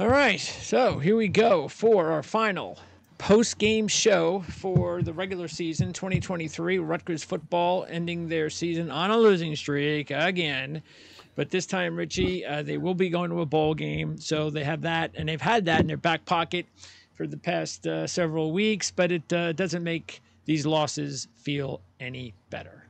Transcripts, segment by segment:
All right, so here we go for our final post game show for the regular season 2023. Rutgers football ending their season on a losing streak again. But this time, Richie, uh, they will be going to a bowl game. So they have that, and they've had that in their back pocket for the past uh, several weeks, but it uh, doesn't make these losses feel any better.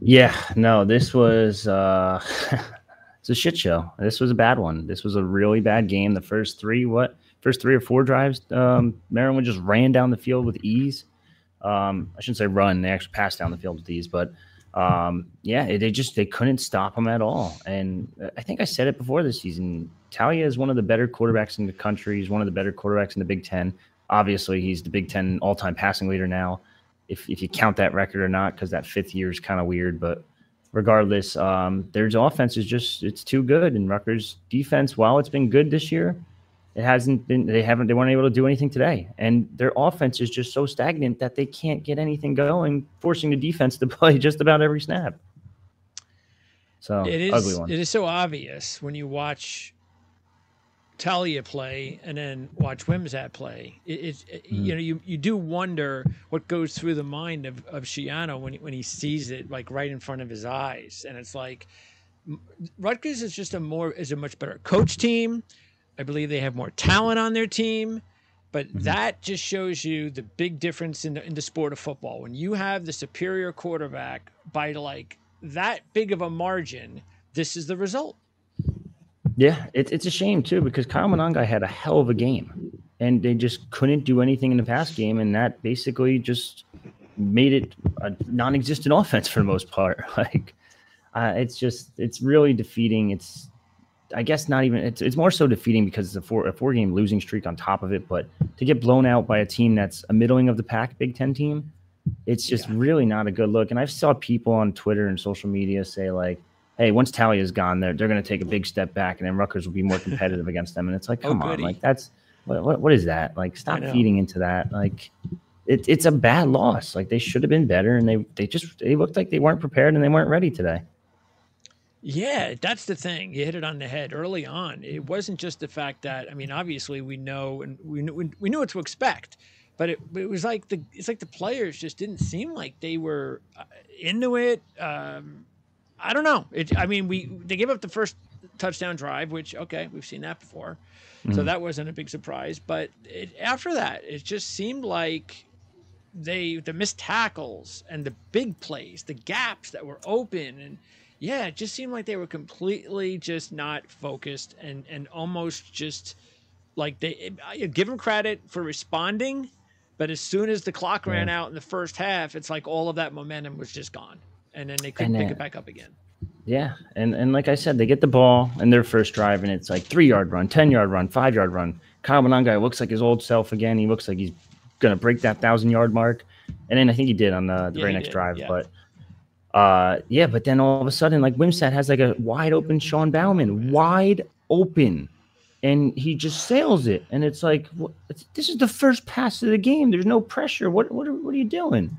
Yeah, no, this was uh it's a shit show. This was a bad one. This was a really bad game. The first three, what first three or four drives, um, Maryland just ran down the field with ease. Um, I shouldn't say run; they actually passed down the field with ease. But um, yeah, they just they couldn't stop them at all. And I think I said it before this season. Taulia is one of the better quarterbacks in the country. He's one of the better quarterbacks in the Big Ten. Obviously, he's the Big Ten all-time passing leader now, if if you count that record or not, because that fifth year is kind of weird. But regardless, um, their offense is just it's too good. And Rutgers defense, while it's been good this year, it hasn't been. They haven't. They weren't able to do anything today. And their offense is just so stagnant that they can't get anything going, forcing the defense to play just about every snap. So it is. It is so obvious when you watch Taulia play and then watch Wimsatt play. It, it, it mm. you know you, you do wonder what goes through the mind of, of Schiano when when he sees it like right in front of his eyes, and it's like Rutgers is just a more is a much better coach team. I believe they have more talent on their team, but mm-hmm. that just shows you the big difference in the, in the sport of football. When you have the superior quarterback by like that big of a margin, this is the result. Yeah, it, it's a shame too because Kyle had a hell of a game, and they just couldn't do anything in the pass game, and that basically just made it a non-existent offense for the most part. Like, uh, it's just it's really defeating. It's I guess not even it's it's more so defeating because it's a four a four game losing streak on top of it. But to get blown out by a team that's a middling of the pack Big Ten team, it's just yeah. really not a good look. And I've saw people on Twitter and social media say like hey, once Taulia's gone, they're they're going to take a big step back, and then Rutgers will be more competitive against them. And it's like, oh, come oh, on, like that's what, what, what is that? Like, stop feeding into that. Like, it, it's a bad loss. Like they should have been better, and they they just they looked like they weren't prepared and they weren't ready today. Yeah, that's the thing. You hit it on the head early on. It wasn't just the fact that I mean, obviously we know and we knew we knew what to expect, but it, it was like the it's like the players just didn't seem like they were uh, into it. Um, I don't know. It, I mean, we they gave up the first touchdown drive, which okay, we've seen that before, mm-hmm. so that wasn't a big surprise. But it, after that, it just seemed like they the missed tackles and the big plays, the gaps that were open, and yeah, it just seemed like they were completely just not focused and and almost just like they give them credit for responding, but as soon as the clock ran out in the first half, it's like all of that momentum was just gone and then they couldn't then, pick it back up again. Yeah, and and like I said, they get the ball in their first drive, and it's like three yard run, ten yard run, five yard run. Kyle Monangai looks like his old self again. He looks like he's gonna break that thousand yard mark, and then I think he did on the, the yeah, very next did. drive. Yeah. But uh, yeah, but then all of a sudden, like Wimsatt has like a wide open Sean Bauman, wide open, and he just sails it, and it's like what, this is the first pass of the game. There's no pressure. What what are, what are you doing?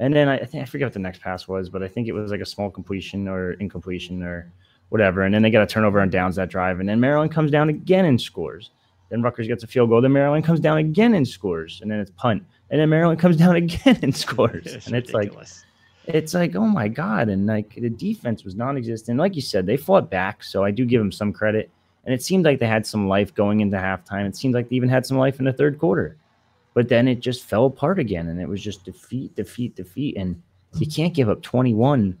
And then I, I think I forget what the next pass was, but I think it was like a small completion or incompletion or whatever. And then they got a turnover on downs that drive. And then Maryland comes down again and scores. Then Rutgers gets a field goal. Then Maryland comes down again and scores. And then it's punt. And then Maryland comes down again and scores. It's and it's ridiculous. like, it's like, oh my God. And like the defense was non existent. Like you said, they fought back. So I do give them some credit. And it seemed like they had some life going into halftime. It seemed like they even had some life in the third quarter but then it just fell apart again and it was just defeat defeat defeat and you can't give up 21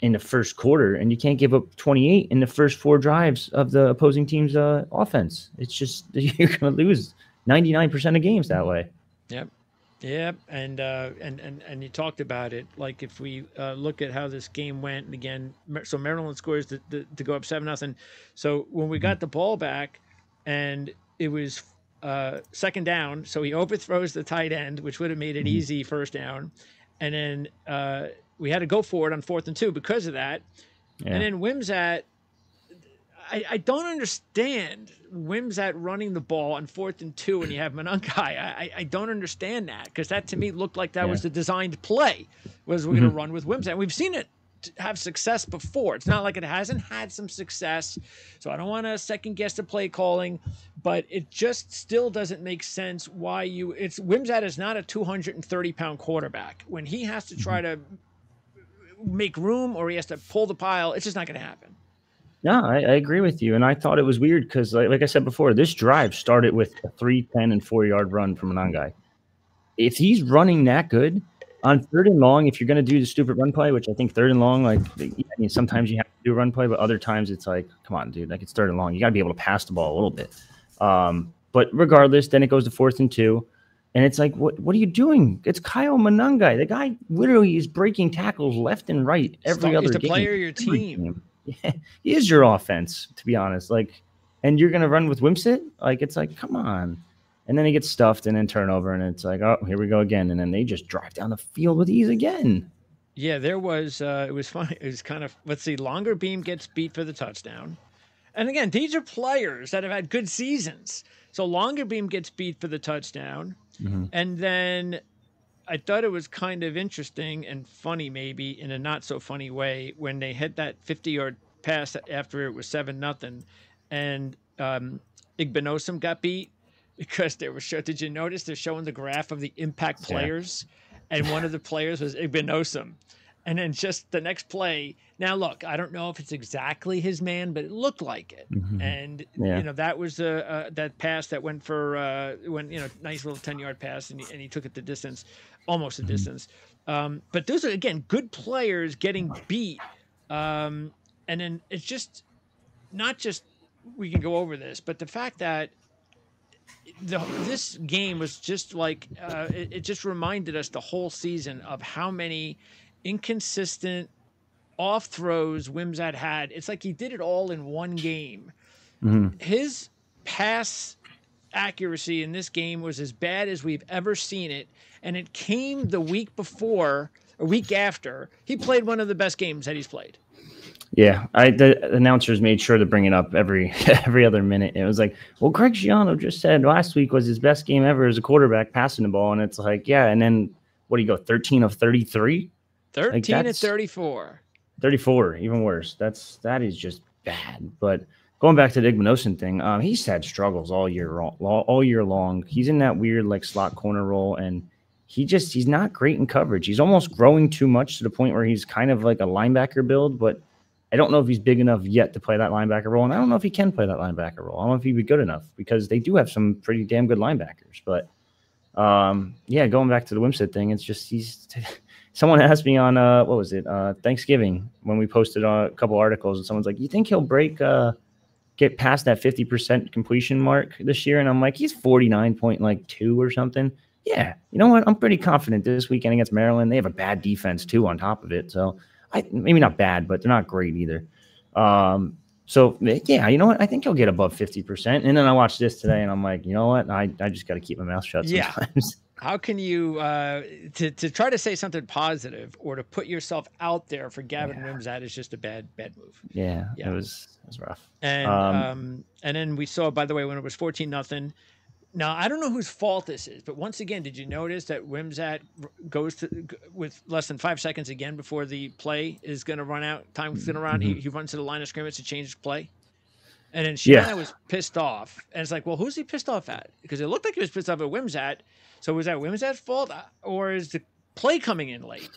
in the first quarter and you can't give up 28 in the first four drives of the opposing team's uh, offense it's just you're going to lose 99% of games that way yep Yep, and uh, and and and you talked about it. Like if we uh, look at how this game went, and again, so Maryland scores to, to, to go up seven nothing. So when we got the ball back, and it was uh, second down. So he overthrows the tight end, which would have made it mm-hmm. easy first down. And then uh, we had to go for it on fourth and two because of that. Yeah. And then Wimsatt, I, I don't understand Wimsatt running the ball on fourth and two when you have Monangai. I, I don't understand that because that to me looked like that yeah. was the designed play was we're mm-hmm. going to run with Wimsatt. We've seen it have success before. It's not like it hasn't had some success. So I don't want to second guess the play calling, but it just still doesn't make sense why you. It's Wimsatt is not a 230 pound quarterback. When he has to try mm-hmm. to make room or he has to pull the pile, it's just not going to happen. No, I, I, agree with you, and I thought it was weird because, like, like, I said before, this drive started with a three, 10, and four yard run from Monangai. If he's running that good on third and long, if you're going to do the stupid run play, which I think third and long, like, I mean, sometimes you have to do a run play, but other times it's like, come on, dude, like it's third and long, you got to be able to pass the ball a little bit. Um, but regardless, then it goes to fourth and two. And it's like, what what are you doing? It's Kyle Monangai. The guy literally is breaking tackles left and right every He's other the game. player your team. Yeah, he is your offense, to be honest. Like, and you're gonna run with Wimsatt? Like, it's like, come on. And then he gets stuffed and then turnover, and it's like, oh, here we go again. And then they just drive down the field with ease again. Yeah, there was. Uh, it was fun. It was kind of. Let's see. Longerbeam gets beat for the touchdown. And again, these are players that have had good seasons. So Longerbeam gets beat for the touchdown. Mm-hmm. And then I thought it was kind of interesting and funny, maybe in a not so funny way, when they hit that 50 yard pass after it was 7 nothing, and um, Igbinosun got beat because they were show. Did you notice they're showing the graph of the impact players? Yeah. And one of the players was Igbinosun. And then just the next play. Now, look, I don't know if it's exactly his man, but it looked like it. Mm-hmm. And yeah. you know that was uh, that pass that went for uh, went you know nice little ten yard pass, and he, and he took it the distance, almost the mm-hmm. distance. Um, but those are again good players getting beat, um, and then it's just not just we can go over this, but the fact that the, this game was just like uh, it, it, just reminded us the whole season of how many inconsistent off throws Wimsatt had. It's like he did it all in one game. Mm-hmm. His pass accuracy in this game was as bad as we've ever seen it, and it came the week before, a week after he played one of the best games that he's played. Yeah, I the announcers made sure to bring it up every every other minute. It was like, well, Greg Schiano just said last week was his best game ever as a quarterback passing the ball, and it's like, yeah, and then what do you go, thirteen of thirty three? 13 like and 34. 34, even worse. That's that is just bad. But going back to the Igbinosun thing, um, he's had struggles all year all year long. He's in that weird like slot corner role, and he just he's not great in coverage. He's almost growing too much to the point where he's kind of like a linebacker build, but I don't know if he's big enough yet to play that linebacker role, and I don't know if he can play that linebacker role. I don't know if he'd be good enough because they do have some pretty damn good linebackers. But um, yeah, going back to the Wimsatt thing, it's just he's someone asked me on uh what was it uh Thanksgiving when we posted a couple articles and someone's like, "You think he'll break uh get past that 50% completion mark this year?" And I'm like, "He's 49 point like 2 or something." Yeah, you know what? I'm pretty confident this weekend against Maryland. They have a bad defense too on top of it. So, I maybe not bad, but they're not great either. Um so yeah, you know what? I think he'll get above 50%. And then I watched this today and I'm like, you know what? I, I just got to keep my mouth shut sometimes. Yeah. how can you uh, to to try to say something positive or to put yourself out there for Gavin yeah. Is just a bad bad move. Yeah, yeah. it was it was rough. And um, um, and then we saw by the way when it was fourteen nothing. Now I don't know whose fault this is, but once again, did you notice that Wimsatt goes to with less than five seconds again before the play is going to run out? Time's going to run. Mm-hmm. He, he runs to the line of scrimmage to change his play. And then Schiano yeah. was pissed off. And it's like, well, who's he pissed off at? Because it looked like he was pissed off at Wimsatt. So was that Wimsatt's fault, uh, or is the play coming in late?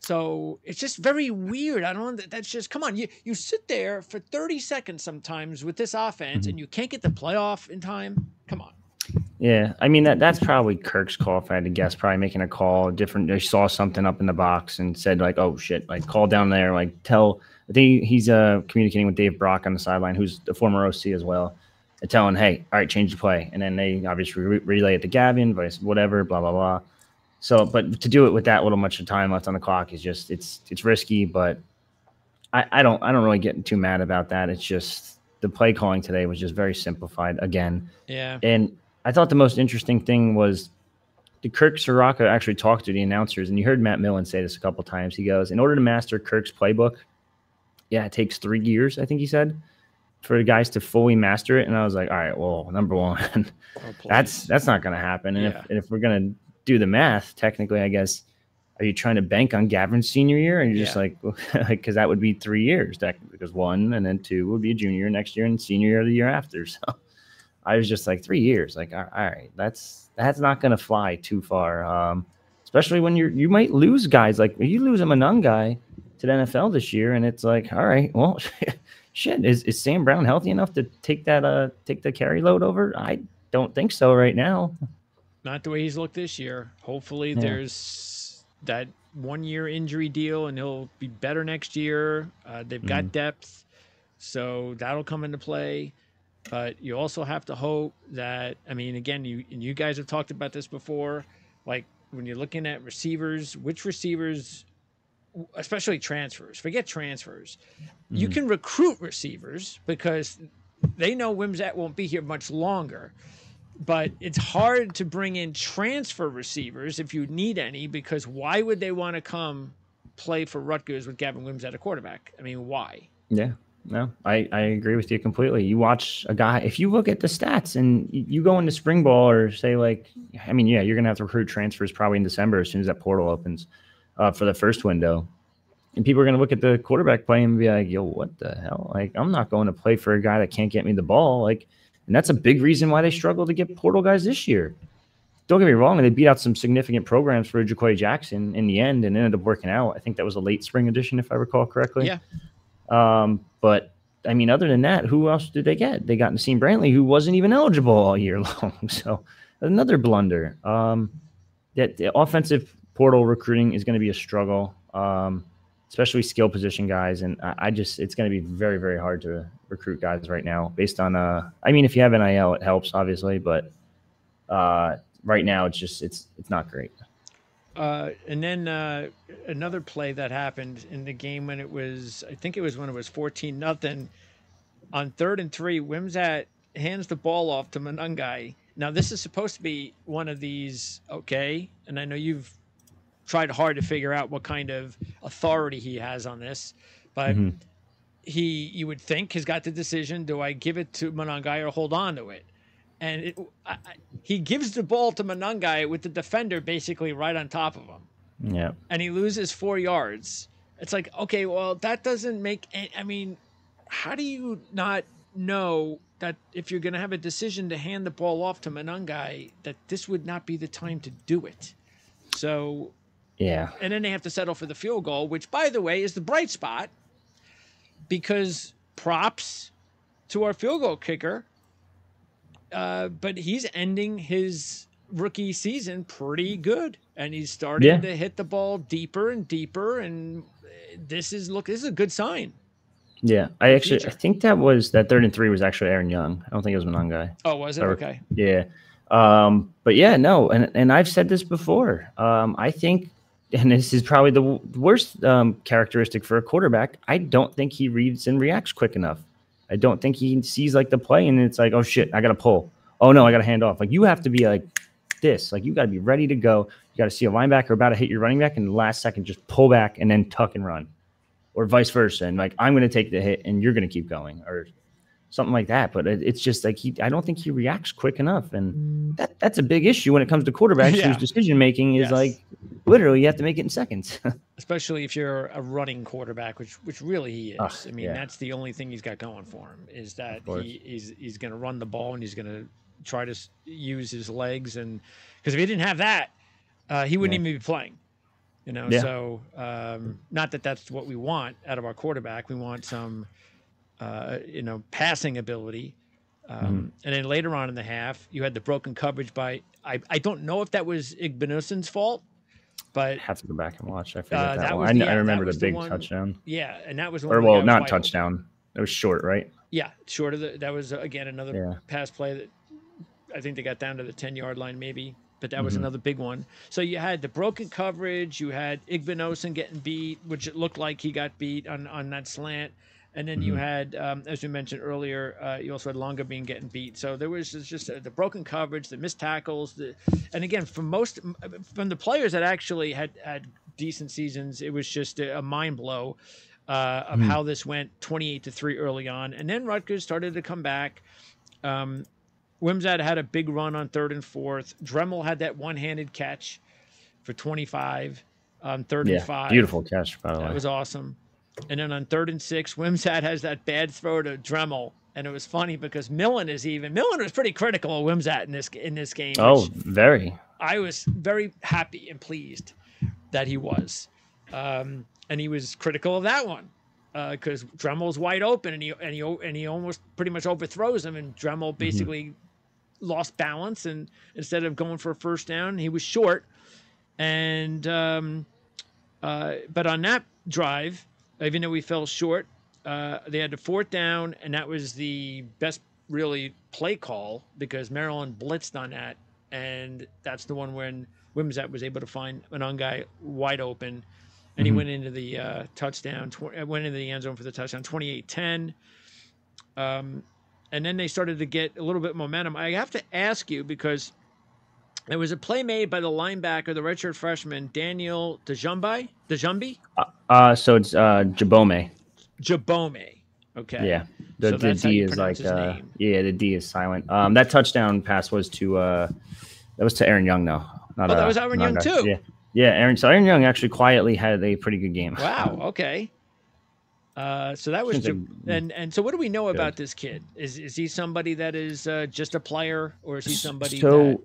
So it's just very weird. I don't. Know that's just come on. You you sit there for thirty seconds sometimes with this offense, mm-hmm. and you can't get the playoff in time. Come on. Yeah, I mean that that's probably Kirk's call. If I had to guess, probably making a call different. They saw something up in the box and said like, "Oh shit!" Like call down there, like tell. I think he's uh communicating with Dave Brock on the sideline, who's the former OC as well telling, hey, all right, change the play. And then they obviously re- relay it to Gavin, vice whatever, blah, blah, blah. So, but to do it with that little much of time left on the clock is just, it's, it's risky, but I, I don't, I don't really get too mad about that. It's just the play calling today was just very simplified again. Yeah. And I thought the most interesting thing was the Kirk Ciarrocca actually talked to the announcers, and you heard Matt Millen say this a couple times. He goes, in order to master Kirk's playbook, yeah, it takes three years, I think he said for the guys to fully master it. And I was like, all right, well, number one, oh, that's that's not going to happen. And, yeah. if, and if we're going to do the math, technically, I guess are you trying to bank on Gavin's senior year? And you're just Yeah. like, because that would be three years. That because one and then two would be a junior next year and senior year the year after. So I was just like three years. Like, all right, that's that's not going to fly too far. Um, especially when you're you might lose guys like you lose a Monangai to the NFL this year, and it's like, all right, well, shit, is, is Sam Brown healthy enough to take that uh take the carry load over? I don't think so right now. Not the way he's looked this year. Hopefully, Yeah. there's that one year injury deal and he'll be better next year. Uh, they've got Mhm. depth, so that'll come into play. But you also have to hope that, I mean, again, you and you guys have talked about this before. Like when you're looking at receivers, which receivers, especially transfers, forget transfers, you Mhm. can recruit receivers because they know Wimsatt won't be here much longer but it's hard to bring in transfer receivers if you need any because why would they want to come play for Rutgers with Gavin Wims at a quarterback? I mean, why? Yeah, no, I, I agree with you completely. You watch a guy, if you look at the stats and you go into spring ball or say, like, I mean, yeah, you're going to have to recruit transfers probably in December as soon as that portal opens uh, for the first window. And people are going to look at the quarterback play and be like, yo, what the hell? Like, I'm not going to play for a guy that can't get me the ball. Like, and that's a big reason why they struggle to get portal guys this year. Don't get me wrong, they beat out some significant programs for JaQuae Jackson in the end and ended up working out. I think that was a late spring edition, if I recall correctly. Yeah. Um, but I mean, other than that, who else did they get? They got Nassim Brantley, who wasn't even eligible all year long. So another blunder. Um, that the offensive portal recruiting is going to be a struggle, um, especially skill position guys. And I, I just, it's going to be very, very hard to recruit guys right now based on, uh, I mean, if you have NIL, it helps obviously, but, uh, right now it's just, it's, it's not great. Uh, and then uh, another play that happened in the game when it was, I think it was when it was 14 nothing on third and three, Wimsatt hands the ball off to Monangai. Now, this is supposed to be one of these, okay, and I know you've tried hard to figure out what kind of authority he has on this, but Mhm. he, you would think, has got the decision do I give it to Monangai or hold on to it? And it, I, I- he gives the ball to Monangai with the defender basically right on top of him Yeah. and he loses four yards. It's like, okay, well, that doesn't make. I mean, how do you not know that if you're going to have a decision to hand the ball off to Monangai, that this would not be the time to do it? So, Yeah. and then they have to settle for the field goal, which, by the way, is the bright spot because props to our field goal kicker. Uh, but he's ending his rookie season pretty good, and he's starting Yeah. to hit the ball deeper and deeper. And this is look, this is a good sign. Yeah. I actually, I think that was that third and three was actually Aaron Young. I don't think it was Monangai. Oh, was it Or- okay? Yeah. Um, but yeah, no, and and I've said this before. Um, I think, and this is probably the w- worst um, characteristic for a quarterback. I don't think he reads and reacts quick enough. I don't think he sees like the play and it's like, oh shit, I got to pull. Oh no, I got to hand off. Like you have to be like this. Like you got to be ready to go. You got to see a linebacker about to hit your running back, and the last second just pull back and then tuck and run, or vice versa. And like I'm going to take the hit and you're going to keep going, or something like that. But it, it's just like he, I don't think he reacts quick enough, and that that's a big issue when it comes to quarterbacks Yeah. whose decision making is Yes. like literally you have to make it in seconds. Especially if you're a running quarterback, which which really he is. Ugh, I mean, yeah. that's the only thing he's got going for him is that he he's he's going to run the ball and he's going to try to use his legs and because if he didn't have that, uh, he wouldn't Yeah. even be playing. You know, Yeah. so um, not that that's what we want out of our quarterback. We want some, uh, you know, passing ability. Um, Mm-hmm. And then later on in the half, you had the broken coverage by I, I don't know if that was Igbinosun's fault, but I have to go back and watch. I forget Uh, that, that one. I, the- yeah, I remember the the big one- touchdown, yeah, and that was or well, not wide open. touchdown. It was short, right? Yeah, short of the that was again another Yeah. pass play that I think they got down to the ten yard line maybe, but that was Mhm. another big one. So you had the broken coverage, you had Igbinosun getting beat, which it looked like he got beat on on that slant, and then you Mhm. had, um, as we mentioned earlier, uh, you also had Longerbeam getting beat. So there was just, uh, the broken coverage, the missed tackles, the and again from most from the players that actually had had decent seasons, it was just a, a mind blow uh, of Mhm. how this went 28 to 3 early on. And then Rutgers started to come back. Um, Wimsatt had a big run on third and fourth. Dremel had that one handed catch for 25. on third Yeah, and five. beautiful catch by the That way. was awesome. And then on third and six, Wimsatt has that bad throw to Dremel. And it was funny because Millen is even Millen was pretty critical of Wimsatt in this in this game. Oh, very. I was very happy and pleased that he was. Um, and he was critical of that one because Dremel's wide open and he and he and he almost pretty much overthrows him and Dremel basically lost balance and instead of going for a first down, he was short. And um, uh, but on that drive, even though we fell short, uh, they had the fourth down, and that was the best really play call because Maryland blitzed on that, and that's the one when Wimsatt was able to find an on guy wide open, and he Mhm. went into the uh, touchdown, tw- uh, went into the end zone for the touchdown, 28-10. Um, and then they started to get a little bit momentum. I have to ask you because there was a play made by the linebacker, the redshirt freshman Daniel Dejumbi, Dejumbi, Uh, so it's uh Djabome. Djabome. Okay. Yeah. The, So the D is like uh yeah, the D is silent. Um that touchdown pass was to uh that was to Aaron Young though. Not Oh, that uh, was Aaron Young guy- too? Yeah. Yeah, Aaron so Aaron Young actually quietly had a pretty good game. Wow. Okay. Uh, so that was Jab- and and so what do we know about this kid? Is is he somebody that is uh, just a player, or is he somebody? so that,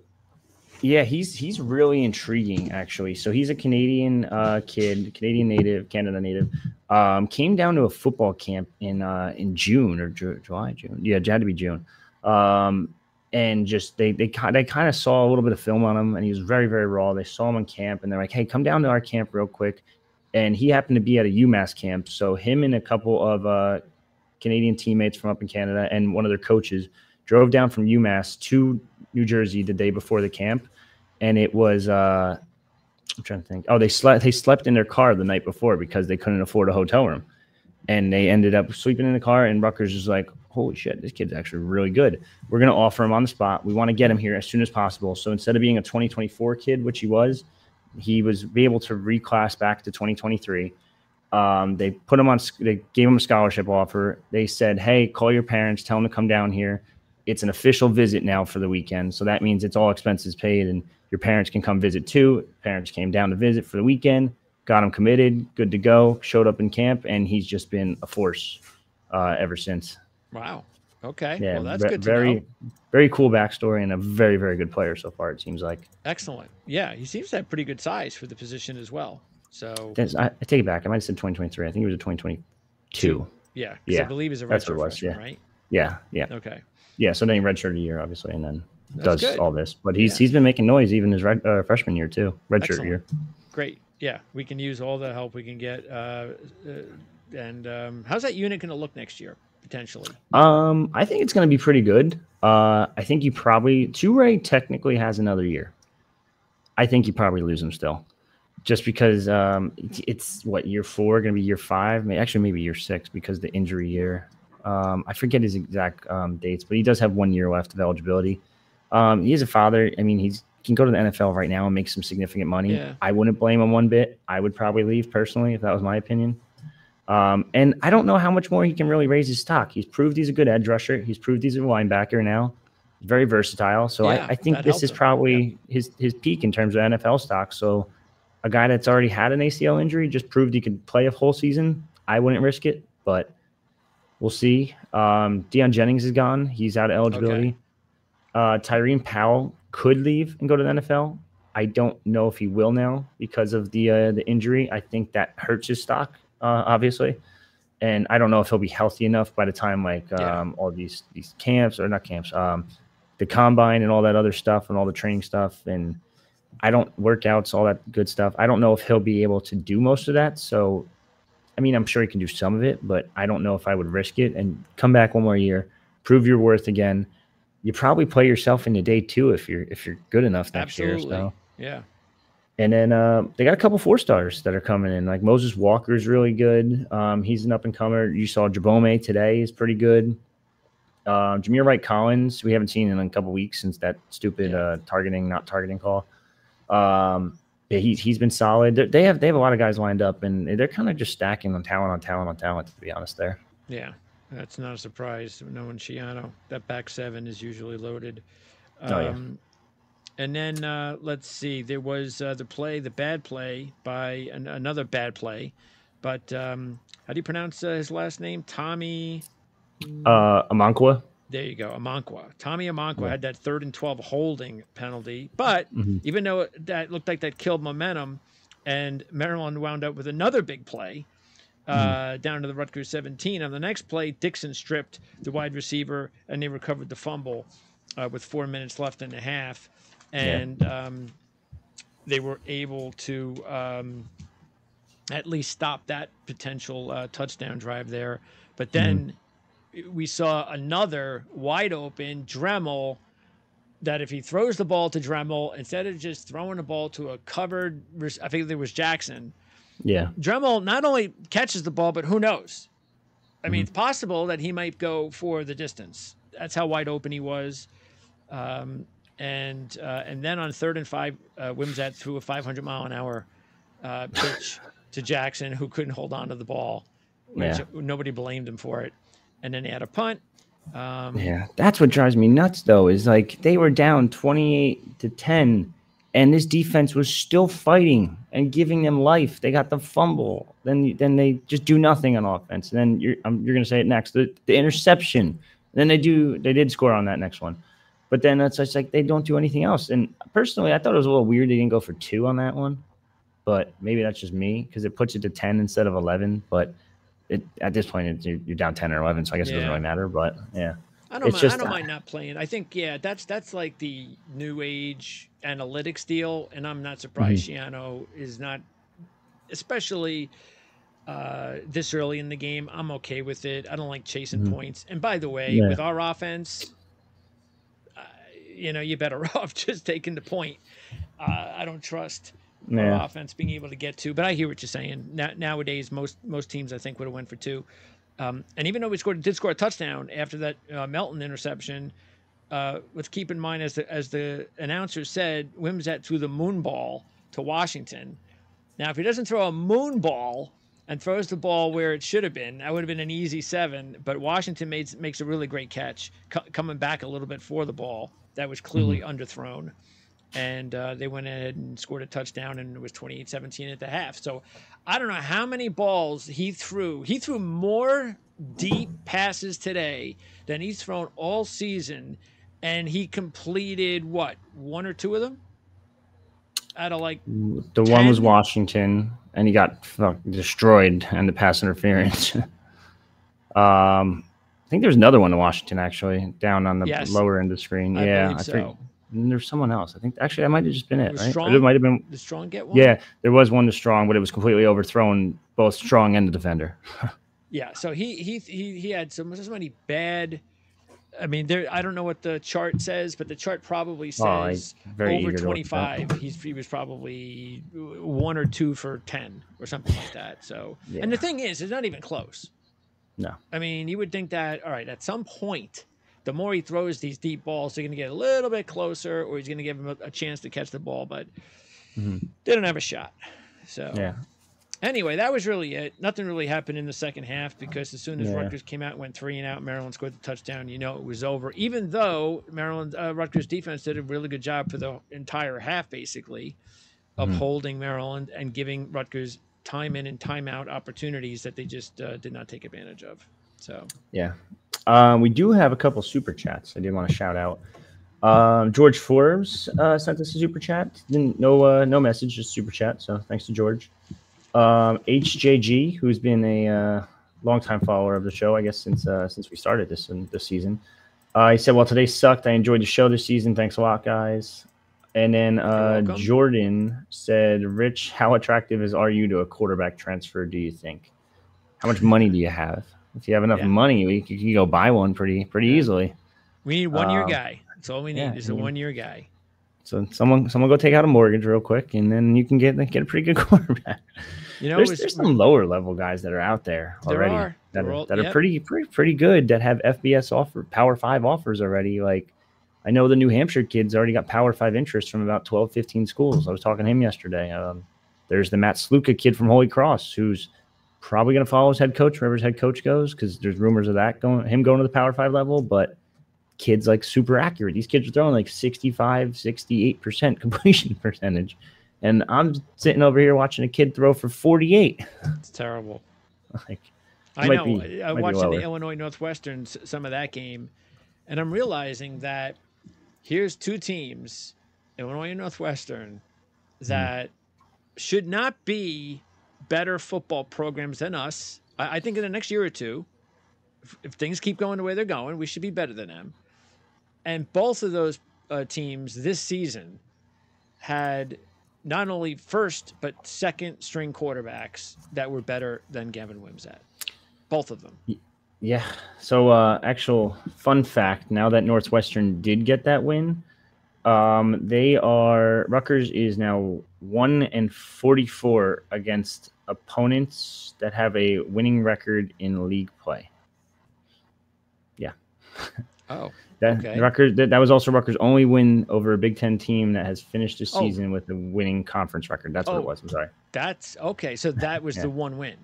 yeah he's he's really intriguing actually. So he's a canadian uh, kid canadian native canada native um, came down to a football camp in uh, in june or Ju- july june. Yeah it had to be june. Um, and just they they, they kind of saw a little bit of film on him and he was very very raw. They saw him in camp and they're like hey come down to our camp real quick. And he happened to be at a umass camp. So him and a couple of uh, canadian teammates from up in canada and one of their coaches drove down from umass to New Jersey the day before the camp, and it was uh, I'm trying to think. Oh, they slept they slept in their car the night before because they couldn't afford a hotel room, and they ended up sleeping in the car. And Rutgers was like, "Holy shit, this kid's actually really good. We're gonna offer him on the spot. We want to get him here as soon as possible." So instead of being a 2024 kid, which he was, he was able to reclass back to 2023. Um, they put him on. They gave him a scholarship offer. They said, "Hey, call your parents. Tell them to come down here." it's an official visit now for the weekend. So that means it's all expenses paid and your parents can come visit too. Parents came down to visit for the weekend, got him committed, good to go, showed up in camp, and he's just been a force uh, ever since. wow. Okay. Yeah, well, that's ve- good to very, know. very cool backstory and a very, very good player so far. It seems like. Excellent. Yeah, he seems to have pretty good size for the position as well. So I, I take it back. I might have said 2023. I think it was a 2022. yeah, 'cause I Yeah, believe he's a redshirt that's what it was, freshman, yeah. right? Yeah, yeah, Okay. yeah. So then he redshirted a year, obviously, and then That's does good. all this. But he's Yeah. he's been making noise even his red, uh, freshman year too, redshirt year. Great. Yeah, we can use all the help we can get. Uh, uh, and um, how's that unit going to look next year potentially? Um, I think it's going to be pretty good. Uh, I think you probably Ray technically has another year. I think you probably lose him still, just because um, it's, it's what year four going to be year five, may actually maybe year six because the injury year. Um, I forget his exact um, dates, but he does have one year left of eligibility. Um, he is a father. I mean, he's can go to the NFL right now and make some significant money. Yeah. I wouldn't blame him one bit. I would probably leave personally if that was my opinion. Um, and I don't know how much more he can really raise his stock. He's proved he's a good edge rusher. He's proved he's a linebacker now. Very versatile. So Yeah, I, I think this is probably his his peak in terms of NFL stock. So a guy that's already had an ACL injury just proved he could play a whole season. I wouldn't risk it, but we'll see. Um, Deion Jennings is gone. He's out of eligibility. Uh, Tyreem Powell could leave and go to the NFL. I don't know if he will now because of the uh, the injury. I think that hurts his stock, uh, obviously, and I don't know if he'll be healthy enough by the time like Yeah. um, all these these camps or not camps, um, the combine and all that other stuff and all the training stuff and I don't workouts, all that good stuff. I don't know if he'll be able to do most of that. So, I mean, I'm sure he can do some of it, but I don't know if I would risk it and come back one more year, prove your worth again. You probably play yourself into day two if you're if you're good enough next year. Absolutely. So. Yeah. And then uh, they got a couple four stars that are coming in. Like Moses Walker is really good. Um, he's an up and comer. You saw Djabome today is pretty good. Uh, Jameer Wright Collins, we haven't seen in a couple weeks since that stupid Yeah. uh, targeting, not targeting call. Um, yeah, he's he's been solid. They're, they have they have a lot of guys lined up, and they're kind of just stacking on talent on talent on talent. To be honest, there. Yeah. That's not a surprise. Knowing Schiano, that back seven is usually loaded. Oh, yeah. Um, And then uh, let's see, there was uh, the play, the bad play by an, another bad play, but um, how do you pronounce uh, his last name? Tommy. Uh, Amankwa. There you go, Amankwa. Tommy Amankwa yeah. had that third and twelve holding penalty, but mm-hmm. even though that looked like that killed momentum, and Maryland wound up with another big play uh, mm-hmm. down to the Rutgers 17. On the next play, Dixon stripped the wide receiver, and they recovered the fumble uh, with four minutes left and a half and yeah. um, they were able to um, at least stop that potential uh, touchdown drive there. But then mm-hmm. we saw another wide open Dremel that if he throws the ball to Dremel instead of just throwing the ball to a covered, I think there was Jackson. Yeah, Dremel not only catches the ball, but who knows? I mean, mm-hmm. it's possible that he might go for the distance. That's how wide open he was. Um, and uh, and then on third and five, uh, Wimsatt threw a 500 mile an hour uh, pitch to Jackson, who couldn't hold on to the ball. Which yeah. Nobody blamed him for it. And then they had a punt. Um, yeah, that's what drives me nuts, though. Is like they were down 28 to 10, and this defense was still fighting and giving them life. They got the fumble, then then they just do nothing on offense. And then you're um, you're gonna say it next, the, the interception. Then they do they did score on that next one. But then it's just like they don't do anything else. And personally, I thought it was a little weird they didn't go for two on that one. But maybe that's just me because it puts it to 10 instead of 11. But it, at this point, you're, you're, down 10 or 11. So I guess yeah. it doesn't really matter. But yeah. I don't, mind, just, I don't mind not playing. I think, yeah, that's that's like the new age analytics deal. And I'm not surprised mm-hmm. Schiano is not, especially uh, this early in the game. I'm okay with it. I don't like chasing mm-hmm. points. And by the way, yeah. with our offense, you know, you're better off just taking the point. Uh, I don't trust yeah. offense being able to get to. but I hear what you're saying. Now, nowadays, most most teams I think would have went for two. Um, and even though we scored, did score a touchdown after that uh, Melton interception, uh, let's keep in mind as the as the announcer said, Wimsatt threw the moon ball to Washington. Now, if he doesn't throw a moon ball and throws the ball where it should have been, that would have been an easy seven. But Washington makes makes a really great catch, coming back a little bit for the ball that was clearly mm-hmm. underthrown. And uh, they went ahead and scored a touchdown, and it was 28 17 at the half. So I don't know how many balls he threw. He threw more deep passes today than he's thrown all season. And he completed what, one or two of them? Out of like the 10? one was Washington, and he got destroyed and the pass interference. um, I think there's another one in Washington actually, down on the yes, lower end of the screen. I yeah, I so. think there's someone else. I think actually that might have just been it, right? Strong, it might have been the strong get one. Yeah, there was one to strong, but it was completely overthrown both strong and the defender. yeah, so he he he he had so, so many bad. I mean, there. I don't know what the chart says, but the chart probably oh, says oh, over 25. He's he was probably one or two for 10 or something like that. So, yeah. and the thing is, it's not even close. No. I mean, you would think that, all right, at some point, the more he throws these deep balls, they're going to get a little bit closer or he's going to give him a, a, chance to catch the ball, but mm-hmm. they don't have a shot. So, yeah. Anyway, that was really it. Nothing really happened in the second half because as soon as yeah. Rutgers came out, went three and out, Maryland scored the touchdown. You know it was over. Even though Maryland uh, Rutgers defense did a really good job for the entire half, basically, of mm-hmm. holding Maryland and giving Rutgers time in and time out opportunities that they just uh, did not take advantage of. So yeah, um, we do have a couple super chats. I did want to shout out. Um, George Forbes uh, sent us a super chat. Didn't no uh, no message, just super chat. So thanks to George. Um, HJG, who's been a uh, longtime follower of the show, I guess since uh, since we started this in, this season. Uh, he said, "Well, today sucked. I enjoyed the show this season. Thanks a lot, guys." And then uh, Jordan said, "Rich, how attractive is are you to a quarterback transfer? Do you think? How much money do you have? If you have enough yeah. money, you can go buy one pretty pretty yeah. easily. We need one year um, guy. That's all we need yeah, is a one year guy. So someone someone go take out a mortgage real quick, and then you can get get a pretty good quarterback. You know, there's, was, there's some lower level guys that are out there already there are. that, are, all, that yep. are pretty pretty pretty good that have FBS offer Power Five offers already. Like I know the New Hampshire kids already got Power Five interest from about 12, 15 schools. I was talking to him yesterday. Um, there's the Matt Sluka kid from Holy Cross who's probably going to follow his head coach wherever his head coach goes because there's rumors of that going him going to the Power Five level. But kids like super accurate. These kids are throwing like 65, 68% completion percentage. And I'm sitting over here watching a kid throw for 48. It's terrible. like, I might know. be- I might be watched in the. Illinois Northwestern some of that game, and I'm realizing that here's two teams, Illinois and Northwestern, Hmm. that should not be better football programs than us. I, I think in the next year or two, if, if things keep going the way they're going, we should be better than them. And both of those uh, teams this season had not only first but second string quarterbacks that were better than Gavin Wimsatt. Both of them. Yeah. So, uh, actual fun fact: now that Northwestern did get that win, um, they are Rutgers is now one and forty-four against opponents that have a winning record in league play. Yeah. Oh, That Okay. Rutgers that, that was also Rutgers' only win over a Big Ten team that has finished the Oh. season with a winning conference record. That's what Oh. it was. I'm sorry. that's okay. So that was Yeah. the one win.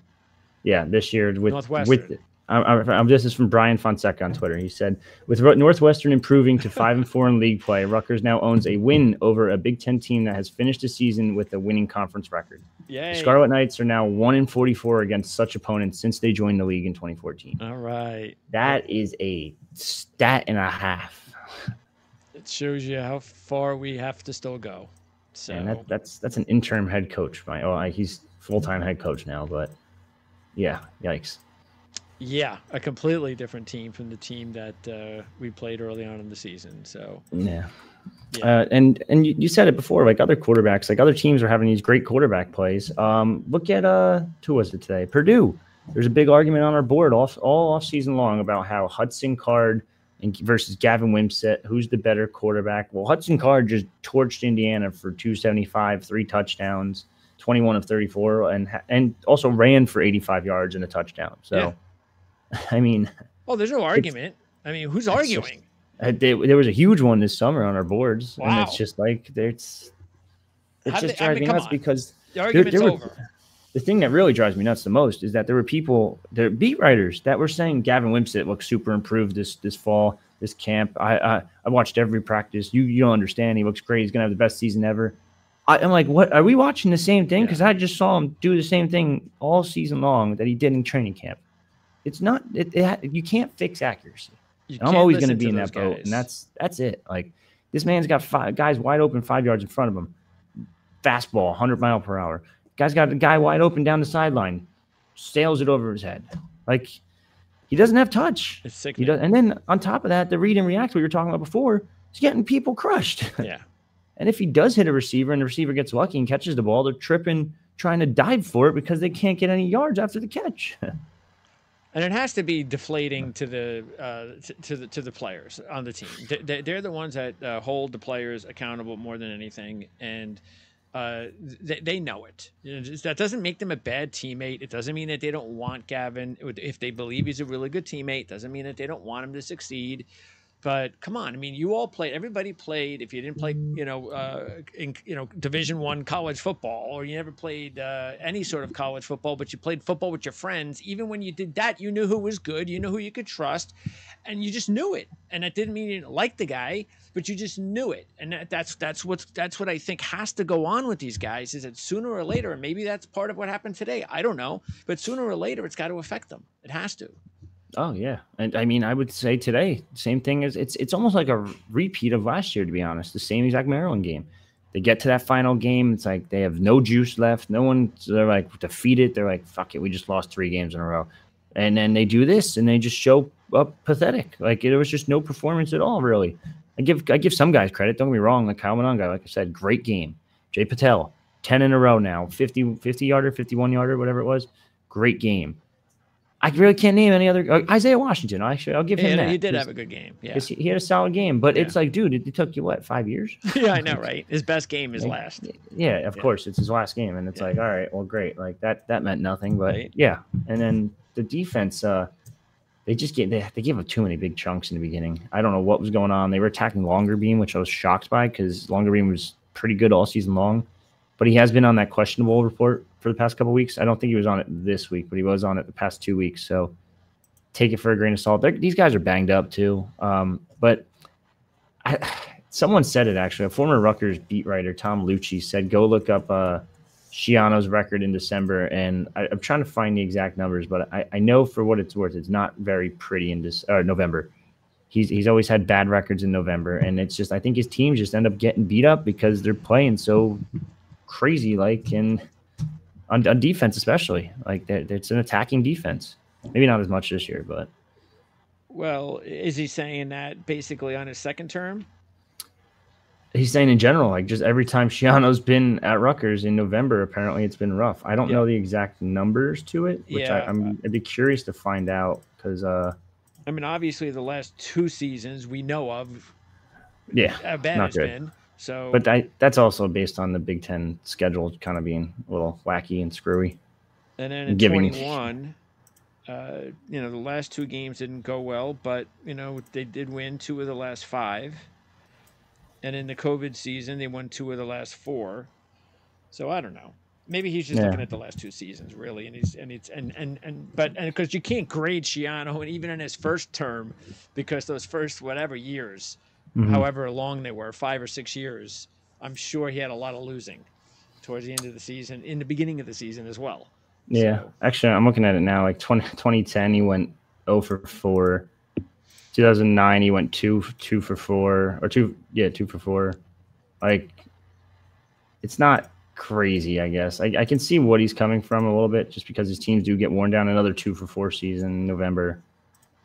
Yeah, this year with Northwestern. with I, I, I'm, this is from Brian Fonseca on Twitter. He said, "With Northwestern improving to five and four in league play, Rutgers now owns a win over a Big Ten team that has finished the season with a winning conference record. Yay. The Scarlet Knights are now one in 44 against such opponents since they joined the league in 2014. All right. That is a stat and a half, It shows you how far we have to still go. So and that, that's that's an interim head coach. My oh, he's full time head coach now, but yeah, yikes." Yeah, a completely different team from the team that uh, we played early on in the season. So Yeah. Yeah. Uh, and and you, you said it before, like other quarterbacks, like other teams are having these great quarterback plays. Um, look at uh, who was it today? Purdue. There's a big argument on our board all all off season long about how Hudson Card and versus Gavin Wimsatt, who's the better quarterback? Well, Hudson Card just torched Indiana for 275, three touchdowns, 21 of 34, and and also ran for 85 yards and a touchdown. So, I mean, oh, there's no argument. I mean, who's arguing? uh, there, there was a huge one this summer on our boards, and it's just like it's it How just they- I drives mean, me nuts on. because the argument's there were- over. the thing that really drives me nuts the most is that there were people, there beat writers that were saying Gavin Wimsatt looks super improved this this fall, this camp. I I, I watched every practice. You you don't understand. He looks great. He's gonna have the best season ever. I, I'm like, what? Are we watching the same thing? Yeah. Because I just saw him do the same thing all season long that he did in training camp. It's not. It, it you can't fix accuracy. I'm always going to be in that boat, guys. and that's that's it. Like this man's got five guys wide open, five yards in front of him. Fastball, 100 mile per hour. Guy's got a guy wide open down the sideline, sails it over his head. Like he doesn't have touch. it's He does, and then on top of that, the read and react we were talking about before, he's getting people crushed. Yeah. and if he does hit a receiver and the receiver gets lucky and catches the ball, they're tripping, trying to dive for it because they can't get any yards after the catch. And it has to be deflating to the uh, to, to the to the players on the team. They- They, they're the ones that uh, hold the players accountable more than anything, and uh, they, they know it. You know, just- that doesn't make them a bad teammate. It doesn't mean that they don't want Gavin. If they believe he's a really good teammate, doesn't mean that they don't want him to succeed. But come on, I mean, you all played. Everybody played. If you didn't play, you know, uh, in you know Division One college football, or you never played uh, any sort of college football, but you played football with your friends. Even when you did that, you knew who was good. You knew who you could trust, and you just knew it. And that didn't mean you didn't like the guy, but you just knew it. And that, that's that's what that's what I think has to go on with these guys. Is that sooner or later, and maybe that's part of what happened today. I don't know, but sooner or later, it's got to affect them. It has to. Oh yeah, and I mean, I would say today, same thing as it's it's almost like a repeat of last year, to be honest. The same exact Maryland game. They get to that final game, it's like they have no juice left. No one, they're like defeated. They're like, fuck it, we just lost three games in a row, and then they do this, and they just show up pathetic. Like there was just no performance at all, really. I give I give some guys credit. Don't get me wrong. Like Kyle Monangai, like I said, great game. Jai Patel, ten in a row now, 50, 50 yarder, fifty one yarder, whatever it was. Great game. I really can't name any other. Uh, Isaiah Washington, actually, I'll give him Yeah, that. he did have a good game. Yeah, he, had a solid game, but Yeah. it's like, dude, it, it took you what five years? yeah, I know, right? His best game is Like, last. Yeah, of Yeah. course, it's his last game, and it's like, all right, well, great, like that that meant nothing, but Right. yeah, and then the defense, uh, they just get they, they gave up too many big chunks in the beginning. I don't know what was going on. They were attacking Longerbeam, which I was shocked by because Longerbeam was pretty good all season long, but he has been on that questionable report for the past couple weeks. I don't think he was on it this week, but he was on it the past two weeks. So take it for a grain of salt. They're, these guys are banged up too. Um, but I, someone said it actually. A former Rutgers beat writer, Tom Luicci, said, "Go look up uh, Schiano's record in December." And I, am trying to find the exact numbers, but I, I, know for what it's worth, it's not very pretty in this November. He's he's always had bad records in November, and it's just I think his teams just end up getting beat up because they're playing so crazy, like and on, on defense especially. Like it's an attacking defense. Maybe not as much this year, but. Well, is he saying that basically on his second term? He's saying in general, like just every time Schiano's been at Rutgers in November, apparently it's been rough. I don't yeah. know the exact numbers to it, which yeah. I, am I'd be curious to find out because. uh I mean, obviously, the last two seasons we know of. Yeah, bad not good. been. So, but I, that's also based on the Big Ten schedule kind of being a little wacky and screwy. And then in giving... 21, uh, you know, the last two games didn't go well, but you know they did win two of the last five. And in the COVID season, they won two of the last four. So I don't know. Maybe he's just yeah. looking at the last two seasons, really, and he's and it's and and and but and because you can't grade Schiano and even in his first term, because those first whatever years, mm-hmm. however long they were, five or six years, I'm sure he had a lot of losing towards the end of the season, in the beginning of the season as well. Yeah, so. actually, I'm looking at it now. Like 20, 2010, he went 0 for 4. 2009, he went two two for four or two yeah two for four. Like, it's not crazy. I guess I, I can see what he's coming from a little bit, just because his teams do get worn down. Another two for four season in November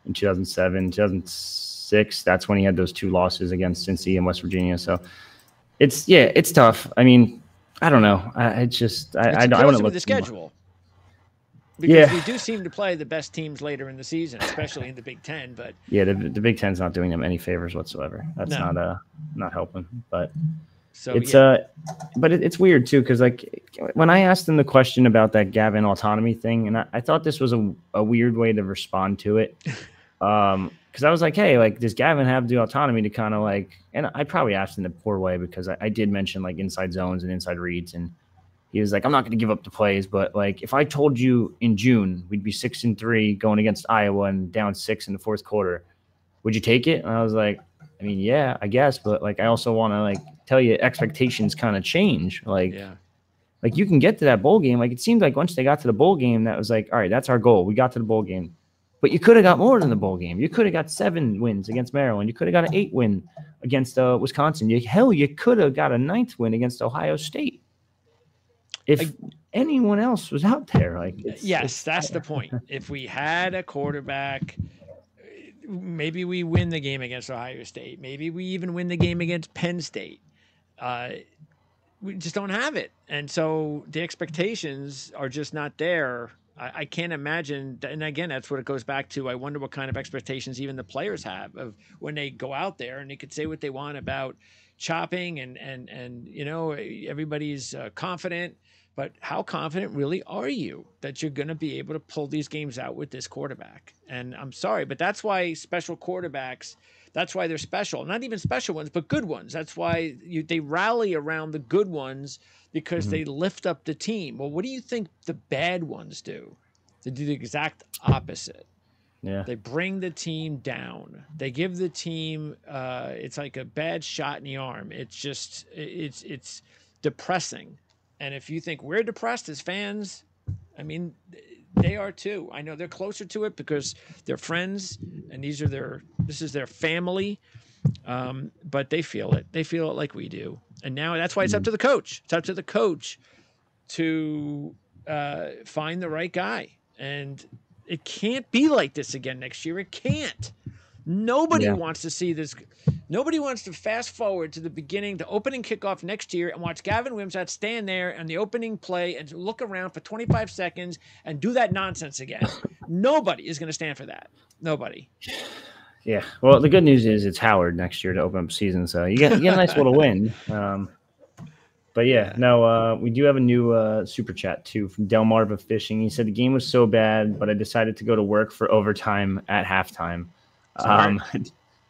in 2007, 2006. That's when he had those two losses against Cincy and West Virginia. So it's yeah, it's tough. I mean, I don't know. I, it's just I it's I, I want to look at the schedule because yeah. we do seem to play the best teams later in the season, especially in the Big Ten. But yeah, the, the Big Ten's not doing them any favors whatsoever. That's no. not uh not helping. But so it's yeah. uh, but it, it's weird too because like when I asked them the question about that Gavin autonomy thing, and I, I thought this was a, a weird way to respond to it. Um, because I was like, hey, like does Gavin have the autonomy to kind of like, and I probably asked in a poor way because I, I did mention like inside zones and inside reads and he was like, I'm not going to give up the plays, but like if I told you in June we'd be six and three going against Iowa and down six in the fourth quarter, would you take it? And I was like, I mean, yeah, I guess, but like I also want to like tell you expectations kind of change. Like, yeah. like you can get to that bowl game. Like it seemed like once they got to the bowl game, that was like, all right, that's our goal. We got to the bowl game. But you could have got more than the bowl game. You could have got seven wins against Maryland. You could have got an eight win against uh, Wisconsin. You, hell, you could have got a ninth win against Ohio State if I, anyone else was out there. Like, it's, yes, it's, that's the point. If we had a quarterback, maybe we win the game against Ohio State. Maybe we even win the game against Penn State. Uh, we just don't have it, and so the expectations are just not there. I, I can't imagine, and again, that's what it goes back to. I wonder what kind of expectations even the players have of when they go out there and they could say what they want about chopping and and and you know everybody's uh, confident but how confident really are you that you're going to be able to pull these games out with this quarterback? And I'm sorry, but that's why special quarterbacks, that's why they're special. Not even special ones, but good ones. That's why you, they rally around the good ones because mm-hmm. they lift up the team. Well, what do you think the bad ones do? They do the exact opposite. Yeah. They bring the team down. They give the team uh, it's like a bad shot in the arm. It's just it's it's depressing and if you think we're depressed as fans, I mean, they are too. I know they're closer to it because they're friends and these are their this is their family. Um, but they feel it. They feel it like we do. And now that's why it's up to the coach. It's up to the coach to uh, find the right guy. And it can't be like this again next year. It can't. Nobody yeah. wants to see this. Nobody wants to fast forward to the beginning, the opening kickoff next year, and watch Gavin Wimsatt stand there and the opening play and look around for 25 seconds and do that nonsense again. Nobody is going to stand for that. Nobody. Yeah. Well, the good news is it's Howard next year to open up season, so you get you get a nice little win. Um, but yeah, no, uh, we do have a new uh, super chat too from Delmarva Fishing. He said the game was so bad, but I decided to go to work for overtime at halftime. Smart. Um,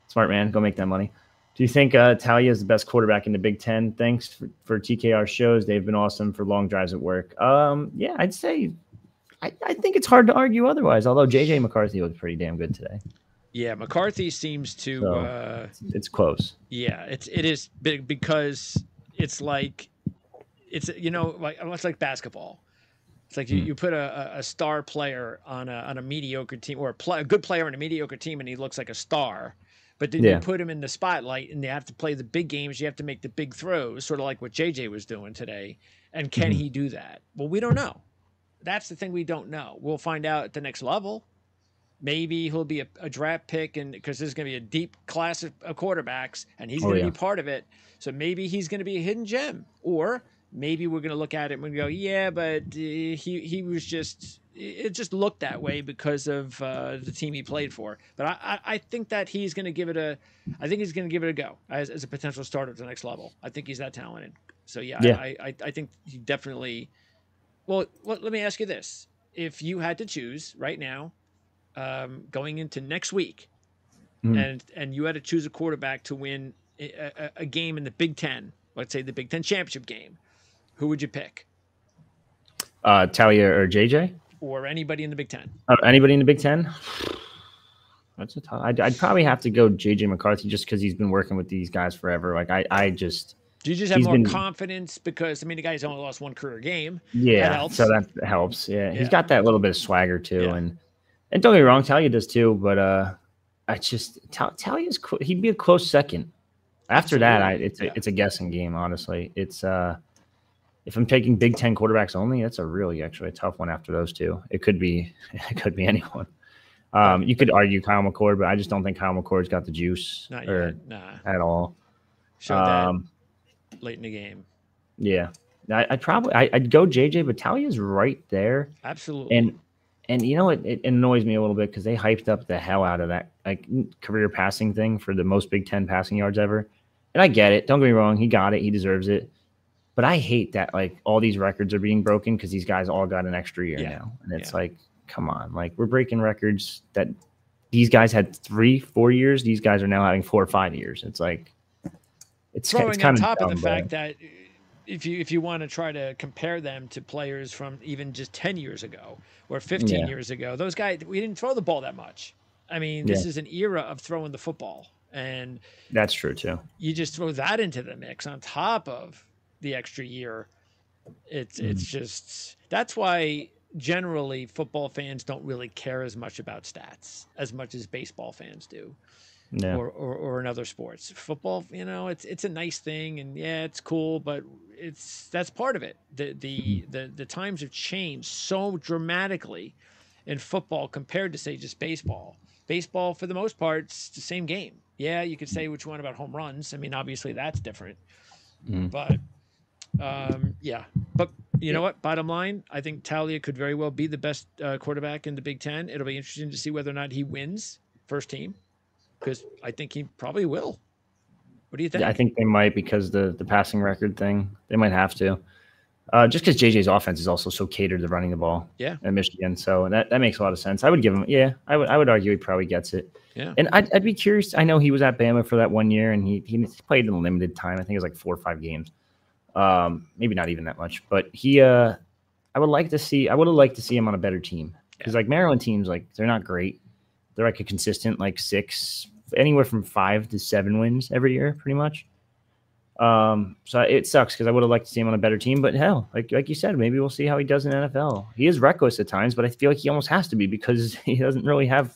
smart man, go make that money. Do you think uh, Taulia is the best quarterback in the Big Ten? Thanks for, for TKR shows. They've been awesome for long drives at work. Um, yeah, I'd say, I, I, I think it's hard to argue otherwise. Although JJ McCarthy looked pretty damn good today. Yeah, McCarthy seems to. So, uh, It's, close. yeah, it's it is big because it's like it's you know like it's like basketball. It's like you, Hmm. you put a, a- star player on a on a mediocre team or a, pl- a good player on a mediocre team and he looks like a star, but then Yeah. you put him in the spotlight and they have to play the big games. You have to make the big throws, sort of like what JJ was doing today. And can Mhm. he do that? Well, we don't know. That's the thing we don't know. We'll find out at the next level. Maybe he'll be a, a draft pick, and because there's going to be a deep class of, of quarterbacks, and he's Oh, going to yeah. be part of it. So maybe he's going to be a hidden gem, or maybe we're going to look at it and go, yeah, but uh, he he was just it just looked that way because of uh, the team he played for. But I, I, I think that he's going to give it a, I think he's going to give it a go as, as a potential starter to the next level. I think he's that talented. So yeah, Yeah. I, I, I think he definitely. Well, let, let me ask you this: If you had to choose right now, um, going into next week, Mhm. and and you had to choose a quarterback to win a, a, game in the Big Ten, let's say the Big Ten championship game, who would you pick, Uh, Taulia or JJ? or anybody in the Big Ten? Uh, anybody in the Big Ten? That's a tough. I'd, I'd probably have to go JJ McCarthy just because he's been working with these guys forever. Like I, I just Do you just have more been- confidence because I mean the guy's only lost one career game. yeah. helps. So that helps. Yeah, Yeah. he's got that little bit of swagger too, Yeah. and and don't get me wrong, Taulia does too. But uh, I just Ta- Taulia's cl- he'd be a close second. After that, I, it's Yeah. a, it's a guessing game. Honestly, it's uh, if I'm taking Big Ten quarterbacks only, that's a really actually a tough one. After those two, it could be it could be anyone. Um, you could argue Kyle McCord, but I just don't think Kyle McCord's got the juice Not or yet. Nah. at all. Showed that Um, late in the game. yeah, I, I'd probably I, I'd go JJ, but Taulia's right there, Absolutely. and and you know it, it annoys me a little bit because they hyped up the hell out of that like career passing thing for the most Big Ten passing yards ever, and I get it. Don't get me wrong, he got it, he deserves it. But I hate that like all these records are being broken because these guys all got an extra year Yeah. now, and it's Yeah. like, come on, like we're breaking records that these guys had three, four years. These guys are now having four or five years. It's like it's, throwing it's on kind top dumb, of the fact that if you if you want to try to compare them to players from even just 10 years ago or 15 Yeah. years ago those guys we didn't throw the ball that much i mean this Yeah. is an era of throwing the football and that's true too. you just throw that into the mix on top of the extra year it's it's Mm-hmm. just that's why generally football fans don't really care as much about stats as much as baseball fans do Yeah. or, or, or in other sports. Football, you know, it's it's a nice thing and yeah, it's cool, but it's that's part of it. The the the, the times have changed so dramatically in football compared to say just baseball. Baseball, for the most part, it's the same game. Yeah, you could say which one about home runs. I mean, obviously that's different, Mhm. but um, yeah. But you know what? Bottom line, I think Taulia could very well be the best uh, quarterback in the Big Ten. It'll be interesting to see whether or not he wins first team because I think he probably will. What do you think? Yeah, I think they might because the the passing record thing. They might have to. Uh, just because JJ's offense is also so catered to running the ball. Yeah. At Michigan, so that, that makes a lot of sense. I would give him. Yeah, I would. I would argue he probably gets it. Yeah. And I'd, I'd be curious. I know he was at Bama for that one year, and he he played in limited time. I think it was like four or five games. Um, maybe not even that much, but he. Uh, I would like to see. I would have liked to see him on a better team because like Maryland teams, like they're not great. They're like a consistent like six, anywhere from five to seven wins every year, pretty much. Um, so it sucks because I would have liked to see him on a better team, but hell, like like you said, maybe we'll see how he does in NFL. He is reckless at times, but I feel like he almost has to be because he doesn't really have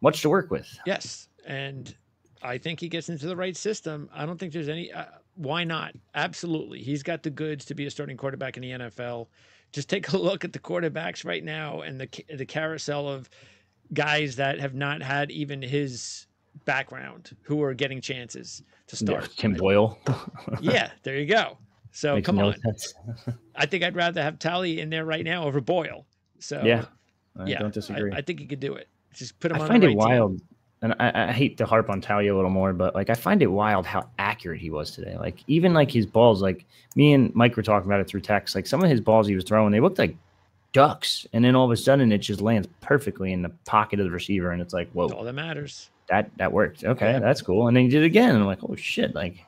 much to work with. Yes, and I think he gets into the right system. I don't think there's any. Uh, why not? Absolutely, he's got the goods to be a starting quarterback in the NFL. Just take a look at the quarterbacks right now and the the carousel of guys that have not had even his background who are getting chances to Yeah, start. Tim Boyle. yeah, there you go. So Makes come no on. I think I'd rather have Tally in there right now over Boyle. So yeah, I yeah, don't disagree. I, I think he could do it. Just put him on. I on. find the it right wild, and I, I hate to harp on Taulia a little more, but like I find it wild how accurate he was today. Like even like his balls, like me and Mike were talking about it through text. Like some of his balls he was throwing, they looked like ducks, and then all of a sudden it just lands perfectly in the pocket of the receiver, and it's like, whoa. All that matters. that that worked. Okay, Yeah. that's cool. And then he did it again, and I'm like, oh shit, like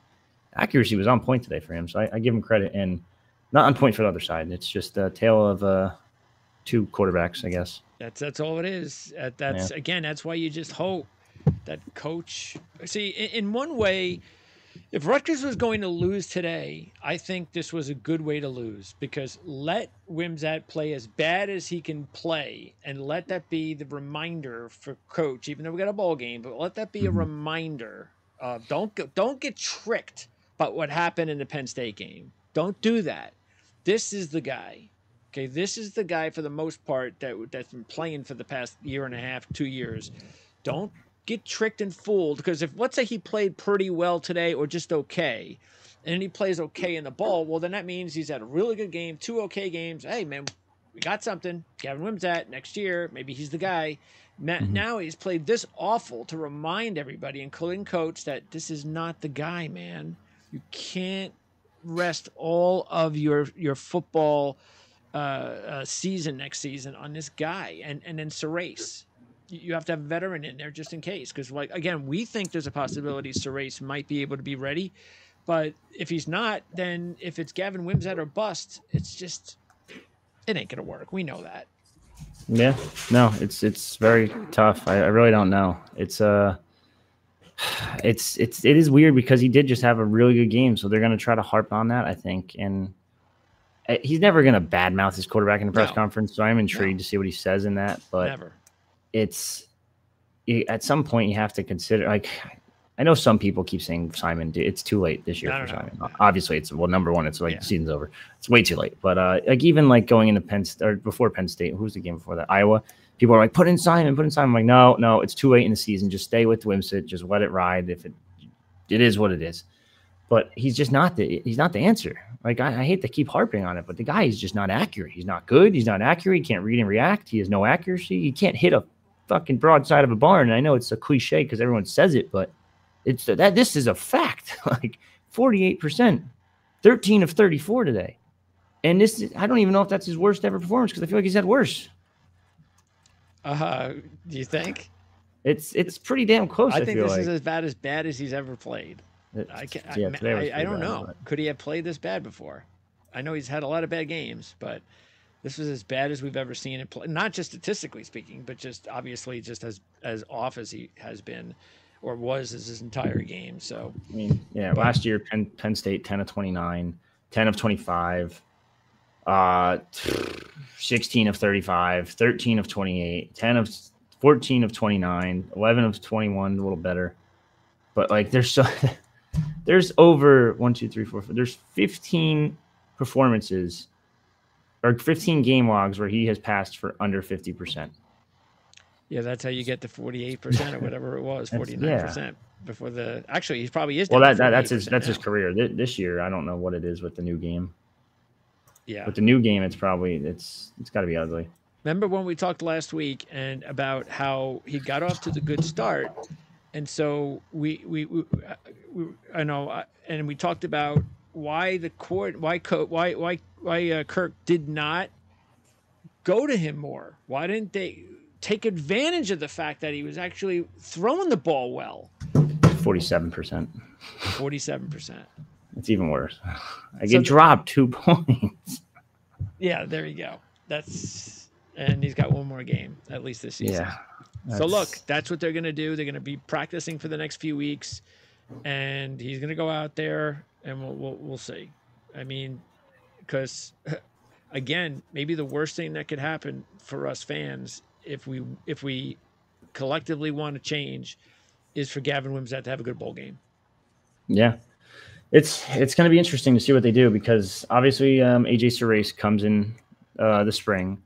accuracy was on point today for him. So I, I give him credit, and not on point for the other side. It's just a tale of uh, two quarterbacks, I guess. That's that's all it is. Uh, that's yeah. again. That's why you just hope that coach. See, in, in one way, if Rutgers was going to lose today, I think this was a good way to lose because let Wimsatt play as bad as he can play, and let that be the reminder for coach. Even though we got a ball game, but let that be a mm-hmm. reminder. Uh, don't go, don't get tricked by what happened in the Penn State game. Don't do that. This is the guy. Okay, this is the guy for the most part that that's been playing for the past year and a half, two years. Don't get tricked and fooled because if let's say he played pretty well today or just okay, and he plays okay in the ball, well then that means he's had a really good game, two okay games. Hey man, we got something. kevin Gavin Wimsatt next year, maybe he's the guy. Mm-hmm. Now he's played this awful to remind everybody, including coach, that this is not the guy, man. You can't rest all of your your football uh, uh, season next season on this guy, and and then Surace. You have to have a veteran in there just in case, because like again, we think there's a possibility Surace might be able to be ready, but if he's not, then if it's Gavin Wimsatt or bust, it's just it ain't gonna work. We know that. Yeah, no, it's it's very tough. I, I really don't know. It's uh it's it's it is weird because he did just have a really good game, so they're gonna try to harp on that, I think, and Eh, he's never going to badmouth his quarterback in the press no. conference. So I'm intrigued no. to see what he says in that. But never. It's at some point you have to consider like I know some people keep saying Simon, it's too late this year for Simon. Know. Obviously, it's well, number one, it's like yeah. the season's over. It's way too late. But uh, like even like going into Penn State or before Penn State, who's the game before that? Iowa. People are like, put in Simon, put in Simon. I'm like, no, no, it's too late in the season. Just stay with Wimsatt. Just let it ride. If it, it is what it is but he's just not the he's not the answer. Like I, I, hate to keep harping on it, but the guy is just not accurate. He's not good. He's not accurate. He can't read and react. He has no accuracy. He can't hit a fucking broadside of a barn. And I know it's a cliche because everyone says it, but it's that this is a fact. like forty eight percent, thirteen of thirty four today, and this is, I don't even know if that's his worst ever performance because I feel like he's had worse. Uh, do you think? It's it's pretty damn close. I, I think this like. is as bad as bad as he's ever played. I, can, yeah, I, I, I don't bad, know. But... Could he have played this bad before? I know he's had a lot of bad games, but this was as bad as we've ever seen it play. Not just statistically speaking, but just obviously just as as off as he has been or was as his entire game. So I mean, yeah, but, last year Penn, Penn State 10 of 29, 10 of 25, uh 16 of 35, 13 of 28, 10 of 14 of 29, 11 of 21, a little better. But like there's so there's over one, two, three, four, four. There's 15 performances or 15 game logs where he has passed for under 50%. Yeah, that's how you get to 48% or whatever it was, 49% yeah. before the. Actually, he probably is. Well, that, that that's his that's now. his career. This year, I don't know what it is with the new game. Yeah. With the new game, it's probably it's it's got to be ugly. Remember when we talked last week and about how he got off to the good start, and so we we, we, we I know, uh, and we talked about why the court, why why why why uh, Kirk did not go to him more. Why didn't they take advantage of the fact that he was actually throwing the ball well? Forty-seven percent. Forty-seven percent. It's even worse. I get so dropped two points. Yeah, there you go. That's and he's got one more game at least this season. Yeah. That's... So look, that's what they're going to do. They're going to be practicing for the next few weeks, and he's going to go out there, and we'll we'll, we'll see. I mean, because again, maybe the worst thing that could happen for us fans if we if we collectively want to change is for Gavin Wimsatt to have a good bowl game. Yeah. It's it's going to be interesting to see what they do because obviously um, AJ Surace comes in uh, the spring.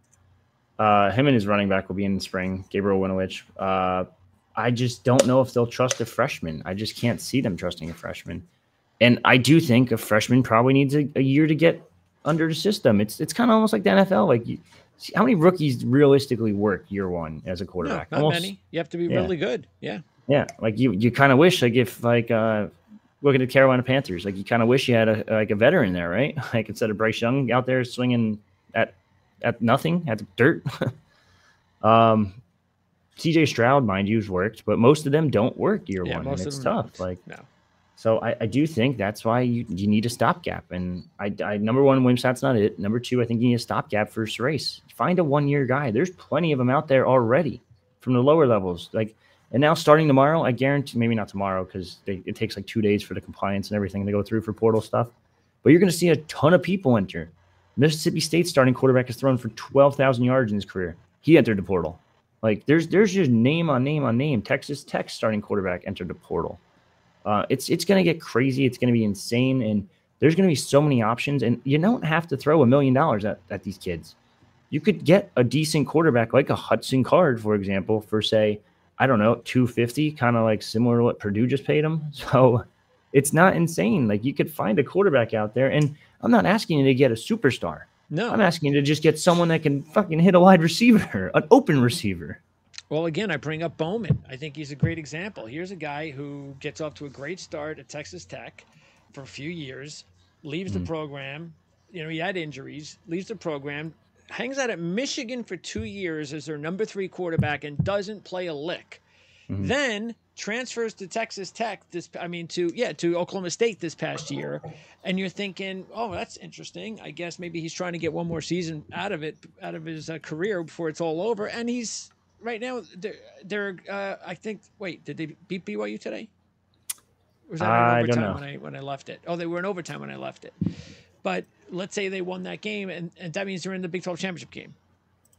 Uh, him and his running back will be in the spring, Gabriel Winovich. Uh, I just don't know if they'll trust a freshman. I just can't see them trusting a freshman. And I do think a freshman probably needs a, a year to get under the system. It's it's kind of almost like the NFL. Like, you, how many rookies realistically work year one as a quarterback? No, not almost, many. You have to be yeah. really good. Yeah. Yeah, like you you kind of wish like if like uh looking at the Carolina Panthers, like you kind of wish you had a like a veteran there, right? Like instead of Bryce Young out there swinging at at nothing, at the dirt. um, CJ Stroud, mind you, has worked, but most of them don't work year yeah, one. And it's tough. Don't. Like, no. So I, I do think that's why you, you need a stopgap. And I, I number one, Wimsatt's not it. Number two, I think you need a stopgap for race. Find a one year guy. There's plenty of them out there already from the lower levels. Like, and now starting tomorrow, I guarantee maybe not tomorrow because it takes like two days for the compliance and everything to go through for portal stuff. But you're going to see a ton of people enter. Mississippi State starting quarterback has thrown for 12,000 yards in his career. He entered the portal. Like there's there's just name on name on name. Texas Tech starting quarterback entered the portal. Uh, it's it's going to get crazy. It's going to be insane, and there's going to be so many options. And you don't have to throw a million dollars at at these kids. You could get a decent quarterback like a Hudson Card, for example, for say I don't know two fifty, kind of like similar to what Purdue just paid him. So it's not insane. Like you could find a quarterback out there, and I'm not asking you to get a superstar. No, I'm asking you to just get someone that can fucking hit a wide receiver, an open receiver. Well, again, I bring up Bowman. I think he's a great example. Here's a guy who gets off to a great start at Texas Tech for a few years, leaves mm-hmm. the program. You know, he had injuries, leaves the program, hangs out at Michigan for two years as their number three quarterback and doesn't play a lick. Mm-hmm. Then transfers to Texas Tech this I mean to yeah to Oklahoma State this past year and you're thinking oh that's interesting I guess maybe he's trying to get one more season out of it out of his uh, career before it's all over and he's right now they're, they're uh, I think wait did they beat BYU today? Or was that I overtime don't know. when I when I left it? Oh, they were in overtime when I left it. But let's say they won that game, and, and that means they're in the Big 12 championship game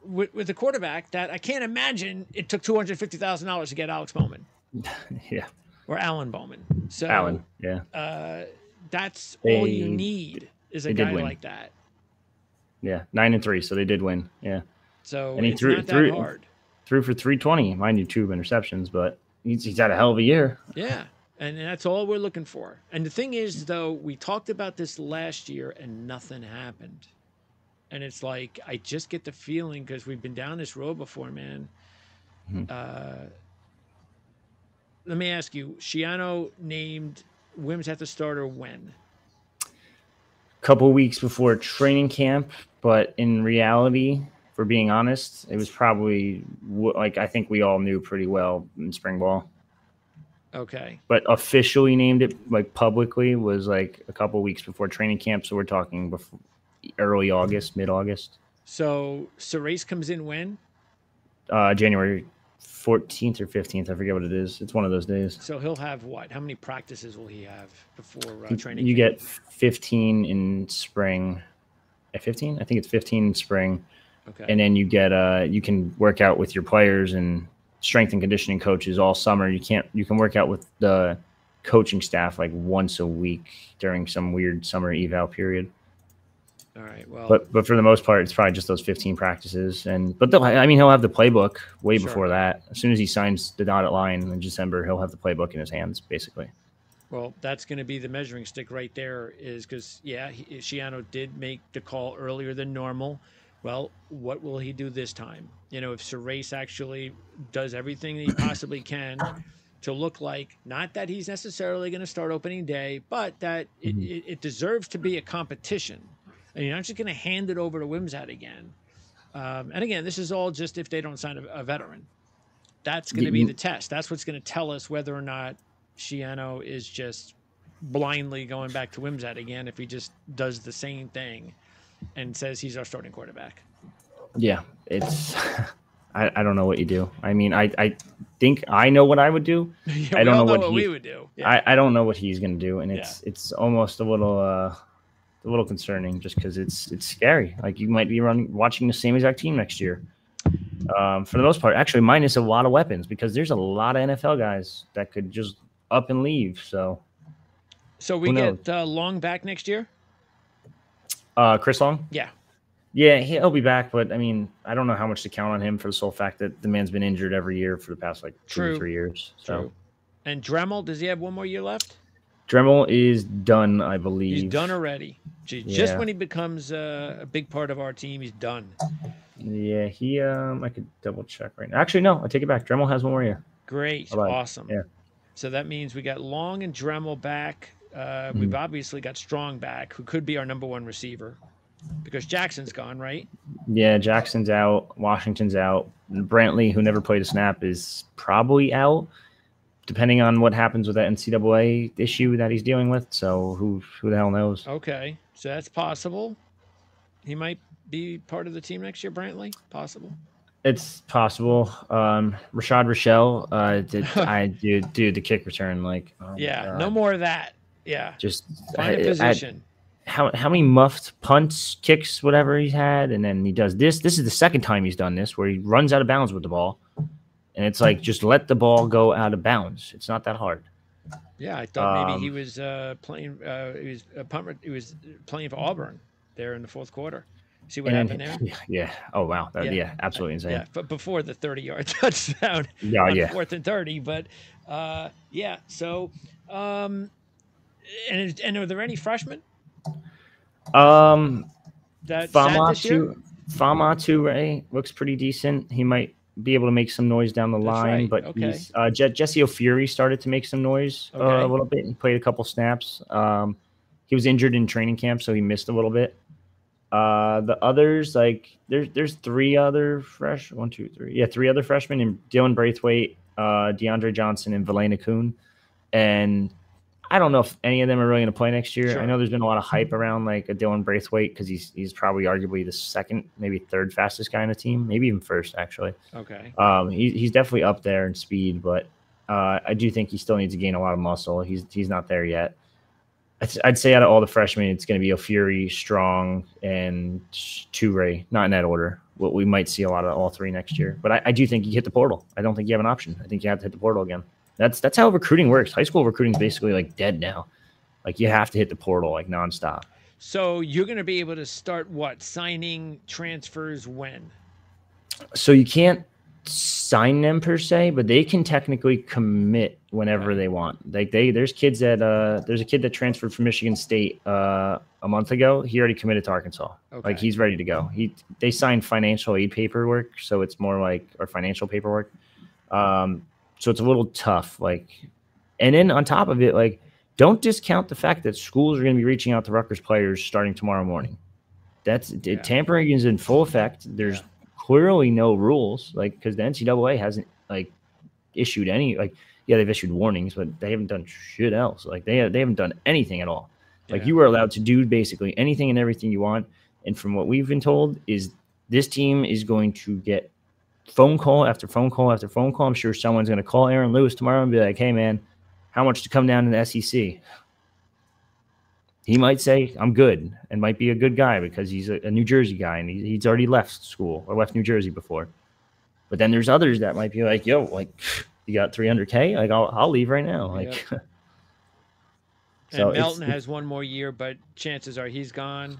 with, with a quarterback that I can't imagine it took two hundred fifty thousand dollars to get Alex Bowman. yeah. Or Alan Bowman. So Alan, yeah. Uh, that's they, all you need is a guy like that. Yeah, nine and three, so they did win. Yeah. So and he threw threw hard threw for 320. Mind you, two interceptions, but he's, he's had a hell of a year. Yeah. And that's all we're looking for. And the thing is, though, we talked about this last year and nothing happened. And it's like, I just get the feeling because we've been down this road before, man. Mm-hmm. Uh, let me ask you Schiano named Wimsatt the starter when? A couple weeks before training camp, but in reality, for being honest. It was probably like I think we all knew pretty well in spring ball. Okay. But officially named it like publicly was like a couple weeks before training camp. So we're talking before early August, mid August. So race comes in when? Uh, January 14th or 15th. I forget what it is. It's one of those days. So he'll have what? How many practices will he have before uh, training? You camp? get 15 in spring. At 15? I think it's 15 in spring. Okay. And then you get uh you can work out with your players and strength and conditioning coaches all summer. You can't you can work out with the coaching staff like once a week during some weird summer eval period. All right. Well, but but for the most part, it's probably just those 15 practices. And but I mean, he'll have the playbook way sure. before that. As soon as he signs the dotted line in December, he'll have the playbook in his hands, basically. Well, that's going to be the measuring stick right there. Is because yeah, he, Schiano did make the call earlier than normal. Well, what will he do this time? You know, if Surace actually does everything he possibly can to look like not that he's necessarily going to start opening day, but that mm-hmm. it, it, deserves to be a competition. And you're not just going to hand it over to Wimsatt again. Um, and again, this is all just if they don't sign a, a veteran. That's going to be the test. That's what's going to tell us whether or not Schiano is just blindly going back to Wimsatt again if he just does the same thing and says he's our starting quarterback. Yeah, it's. I, I don't know what you do. I mean, I, I think I know what I would do. yeah, I don't know, what, what he, we would do. Yeah. I, I don't know what he's going to do, and it's yeah. it's almost a little uh, a little concerning just because it's it's scary. Like you might be running watching the same exact team next year. Um, for the most part, actually, minus a lot of weapons because there's a lot of NFL guys that could just up and leave. So, so we get uh, Long back next year. Uh, Chris Long. Yeah. Yeah, he'll be back, but I mean, I don't know how much to count on him for the sole fact that the man's been injured every year for the past like two True. or three years. So. True. And Dremel, does he have one more year left? Dremel is done, I believe. He's done already. Just yeah. when he becomes uh, a big part of our team, he's done. Yeah, he. Um, I could double check right now. Actually, no, I take it back. Dremel has one more year. Great, awesome. Yeah. So that means we got Long and Dremel back. Uh. We've obviously got Strong back, who could be our number one receiver because Jackson's gone, right? Yeah, Jackson's out. Washington's out. Brantley, who never played a snap, is probably out. depending on what happens with that NCAA issue that he's dealing with. So who who the hell knows? Okay, so that's possible. He might be part of the team next year, Brantley. Possible. It's possible. Um, Rashad Rochelle, uh, did I do do the kick return? Like, oh yeah, no more of that. Yeah, just find I, a position. I, how how many muffed punts, kicks, whatever he's had, and then he does this. This is the second time he's done this, where he runs out of bounds with the ball, and it's like just let the ball go out of bounds. It's not that hard. Yeah, I thought maybe um, he was uh, playing. Uh, he was a punt. He was playing for Auburn there in the fourth quarter. See what happened there? Yeah. Oh wow. That, yeah. yeah. Absolutely insane. Yeah. But before the 30 yard touchdown. Yeah. yeah. Fourth and 30. But uh, yeah. So, um, and and are there any freshmen? Um, that Famatu Fama Ray looks pretty decent. He might be able to make some noise down the That's line, right. but okay. he's uh, Je- Jesse O'Fury started to make some noise okay. uh, a little bit and played a couple snaps. Um, he was injured in training camp, so he missed a little bit. Uh, the others, like there's there's three other fresh one, two, three, yeah, three other freshmen in Dylan Braithwaite, uh, DeAndre Johnson, and Valena Kuhn. And I don't know if any of them are really going to play next year. Sure. I know there's been a lot of hype around like a Dylan Braithwaite because he's he's probably arguably the second, maybe third fastest guy in the team, maybe even first actually. Okay. Um, he, he's definitely up there in speed, but uh, I do think he still needs to gain a lot of muscle. He's he's not there yet. I'd say out of all the freshmen, it's going to be O'Fury, Strong, and Toure, not in that order. What we might see a lot of all three next year. But I, I, do think you hit the portal. I don't think you have an option. I think you have to hit the portal again. That's that's how recruiting works. High school recruiting is basically like dead now. Like you have to hit the portal like nonstop. So you're going to be able to start what signing transfers when? So you can't sign them per se, but they can technically commit whenever they want. Like they, there's kids that uh, there's a kid that transferred from Michigan State uh, a month ago. He already committed to Arkansas. Okay. Like he's ready to go. He they signed financial aid paperwork, so it's more like or financial paperwork. Um, so it's a little tough. Like, and then on top of it, like don't discount the fact that schools are going to be reaching out to Rutgers players starting tomorrow morning. That's yeah. tampering is in full effect. There's yeah clearly no rules, like because the NCAA hasn't like issued any like yeah they've issued warnings, but they haven't done shit else. Like they they haven't done anything at all. Like yeah. you were allowed to do basically anything and everything you want. And from what we've been told is this team is going to get phone call after phone call after phone call. I'm sure someone's going to call Aaron Lewis tomorrow and be like, "Hey man, how much to come down to the SEC?" he might say I'm good and might be a good guy because he's a, a New Jersey guy and he, he's already left school or left New Jersey before. But then there's others that might be like, yo, like you got 300k, like I'll I'll leave right now, like. Yep. so and Melton has one more year, but chances are he's gone.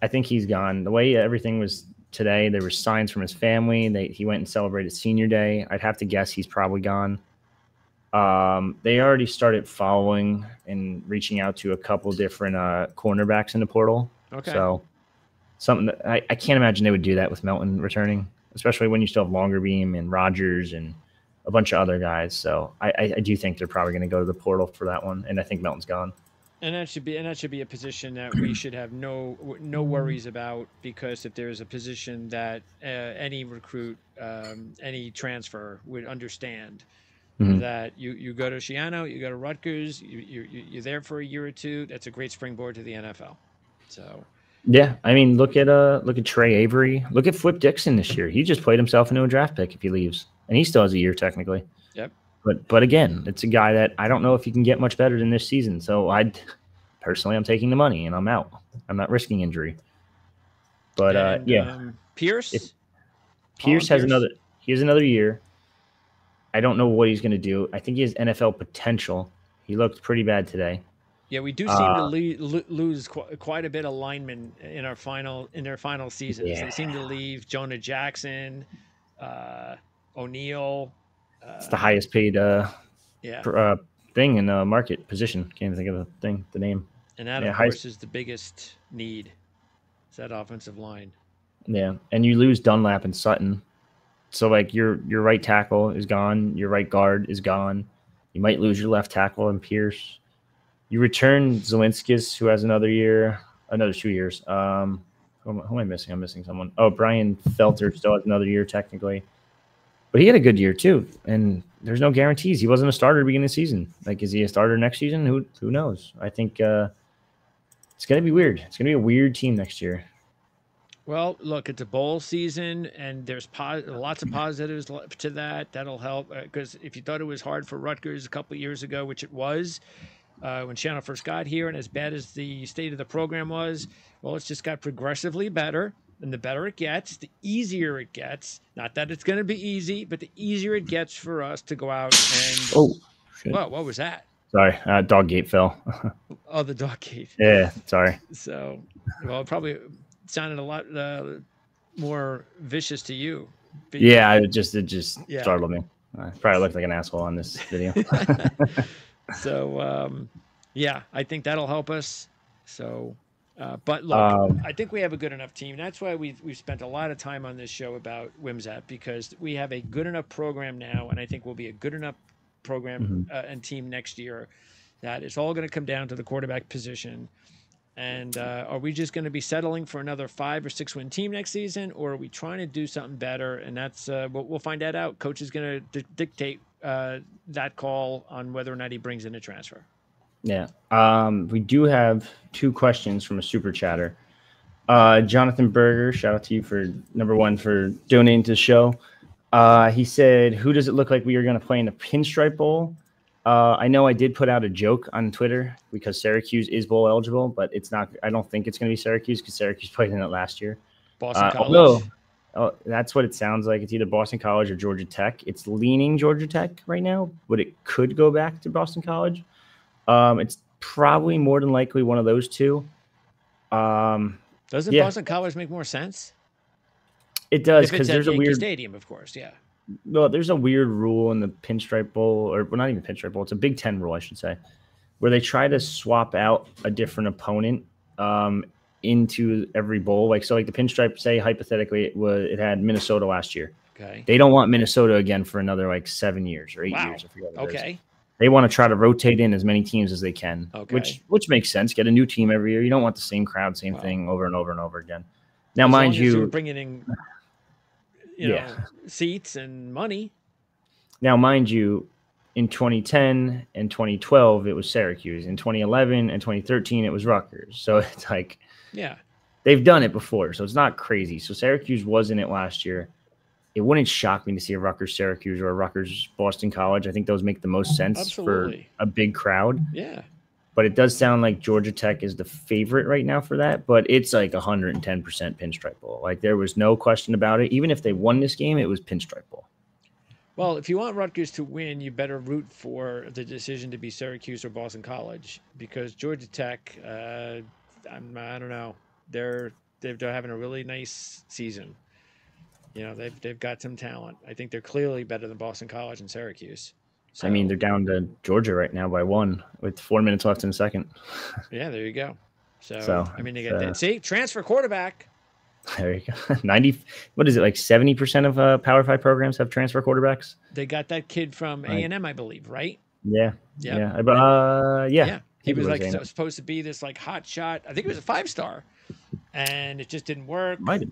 I think he's gone. The way everything was today, there were signs from his family. They he went and celebrated senior day. I'd have to guess he's probably gone. Um, they already started following and reaching out to a couple different uh, cornerbacks in the portal. Okay. So something that I, I can't imagine they would do that with Melton returning, especially when you still have Longerbeam and Rogers and a bunch of other guys. So I, I, I do think they're probably going to go to the portal for that one, and I think Melton's gone. And that should be and that should be a position that we should have no no worries about because if there's a position that uh, any recruit, um, any transfer would understand mm-hmm. that you, you go to Schiano, you go to Rutgers, you, you, you're there for a year or two. That's a great springboard to the NFL. So, yeah, I mean, look at uh, look at Trey Avery, look at Flip Dixon this year. He just played himself into a draft pick if he leaves, and he still has a year technically. Yep. But but again, it's a guy that I don't know if he can get much better than this season. So I, personally, I'm taking the money and I'm out. I'm not risking injury. But uh, and, uh, yeah, um, Pierce. If, Pierce has Pierce. another. He has another year. I don't know what he's going to do. I think he has NFL potential. He looked pretty bad today. Yeah, we do seem uh, to le- lose qu- quite a bit of linemen in our final in their final seasons. Yeah. They seem to leave Jonah Jackson, uh, O'Neill. It's the highest paid uh, yeah. Uh, thing in the market position. Can't even think of the thing, the name. And that, yeah, of course, is the biggest need. Is that offensive line? Yeah, and you lose Dunlap and Sutton, so like your your right tackle is gone, your right guard is gone. You might lose your left tackle and Pierce. You return Zilinskas, who has another year, another two years. Um, who am, who am I missing? I'm missing someone. Oh, Bryan Felter still has another year technically. But he had a good year too. And there's no guarantees. He wasn't a starter beginning of the season. Like, is he a starter next season? Who who knows? I think uh, it's gonna be weird. It's gonna be a weird team next year. Well, look, it's a bowl season, and there's lots of positives to that. That'll help because uh, if you thought it was hard for Rutgers a couple years ago, which it was uh, when Schiano first got here, and as bad as the state of the program was, well, it's just got progressively better. And the better it gets, the easier it gets. Not that it's going to be easy, but the easier it gets for us to go out and. Oh, shit. Whoa, what was that? Sorry, uh, dog gate fell. oh, the dog gate. Yeah, sorry. So, well, probably sounded a lot uh, more vicious to you. Yeah, it just it just yeah. startled me. I probably looked like an asshole on this video. so um, yeah, I think that'll help us. So, uh, but look, um, I think we have a good enough team. That's why we've we've spent a lot of time on this show about Wimsatt because we have a good enough program now, and I think we'll be a good enough program mm-hmm. uh, and team next year that it's all going to come down to the quarterback position. And uh, are we just going to be settling for another five or six win team next season, or are we trying to do something better? And that's uh, we'll, we'll find that out. Coach is going to di- dictate uh, that call on whether or not he brings in a transfer. Yeah, um, we do have two questions from a super chatter. Uh, Jonathan Berger, shout out to you for number one for donating to the show. Uh, he said, "Who does it look like we are going to play in the Pinstripe Bowl?" Uh, I know I did put out a joke on Twitter because Syracuse is bowl eligible, but it's not. I don't think it's going to be Syracuse because Syracuse played in it last year. Boston uh, College. Although, oh, that's what it sounds like. It's either Boston College or Georgia Tech. It's leaning Georgia Tech right now, but it could go back to Boston College. Um, it's probably more than likely one of those two. Um, Doesn't yeah. Boston College make more sense? It does because there's a weird stadium, of course. Yeah well, there's a weird rule in the Pinstripe Bowl, or well, not even Pinstripe Bowl. It's a Big Ten rule, I should say, where they try to swap out a different opponent um, into every bowl. Like so, like the Pinstripe, say hypothetically, it was it had Minnesota last year. Okay. They don't want Minnesota again for another like seven years or eight wow. years. okay. They want to try to rotate in as many teams as they can, okay. which which makes sense. Get a new team every year. You don't want the same crowd, same wow. thing over and over and over again. Now, as mind you, bringing in you know, yeah. seats and money. Now, mind you, in 2010 and 2012, it was Syracuse. In 2011 and 2013, it was Rutgers. So it's like, yeah, they've done it before. So it's not crazy. So Syracuse was in it last year. It wouldn't shock me to see a Rutgers Syracuse or a Rutgers Boston College. I think those make the most sense Absolutely. for a big crowd. Yeah but it does sound like Georgia Tech is the favorite right now for that. But it's like 110% pinstripe bowl. Like there was no question about it. Even if they won this game, it was pinstripe bowl. Well, if you want Rutgers to win, you better root for the decision to be Syracuse or Boston College because Georgia Tech, uh, I'm, I don't know, they're they're having a really nice season. You know, they've they've got some talent. I think they're clearly better than Boston College and Syracuse. So, I mean, they're down to Georgia right now by one with four minutes left in the second. Yeah, there you go. So, so I mean, they get uh, that. See, transfer quarterback. There you go. 90, what is it, like 70% of uh, Power Five programs have transfer quarterbacks? They got that kid from A&M, I believe, right? Yeah. Yeah. Yeah. Uh, yeah. yeah. He was like supposed to be this like hot shot. I think it was a five star, and it just didn't work. Might have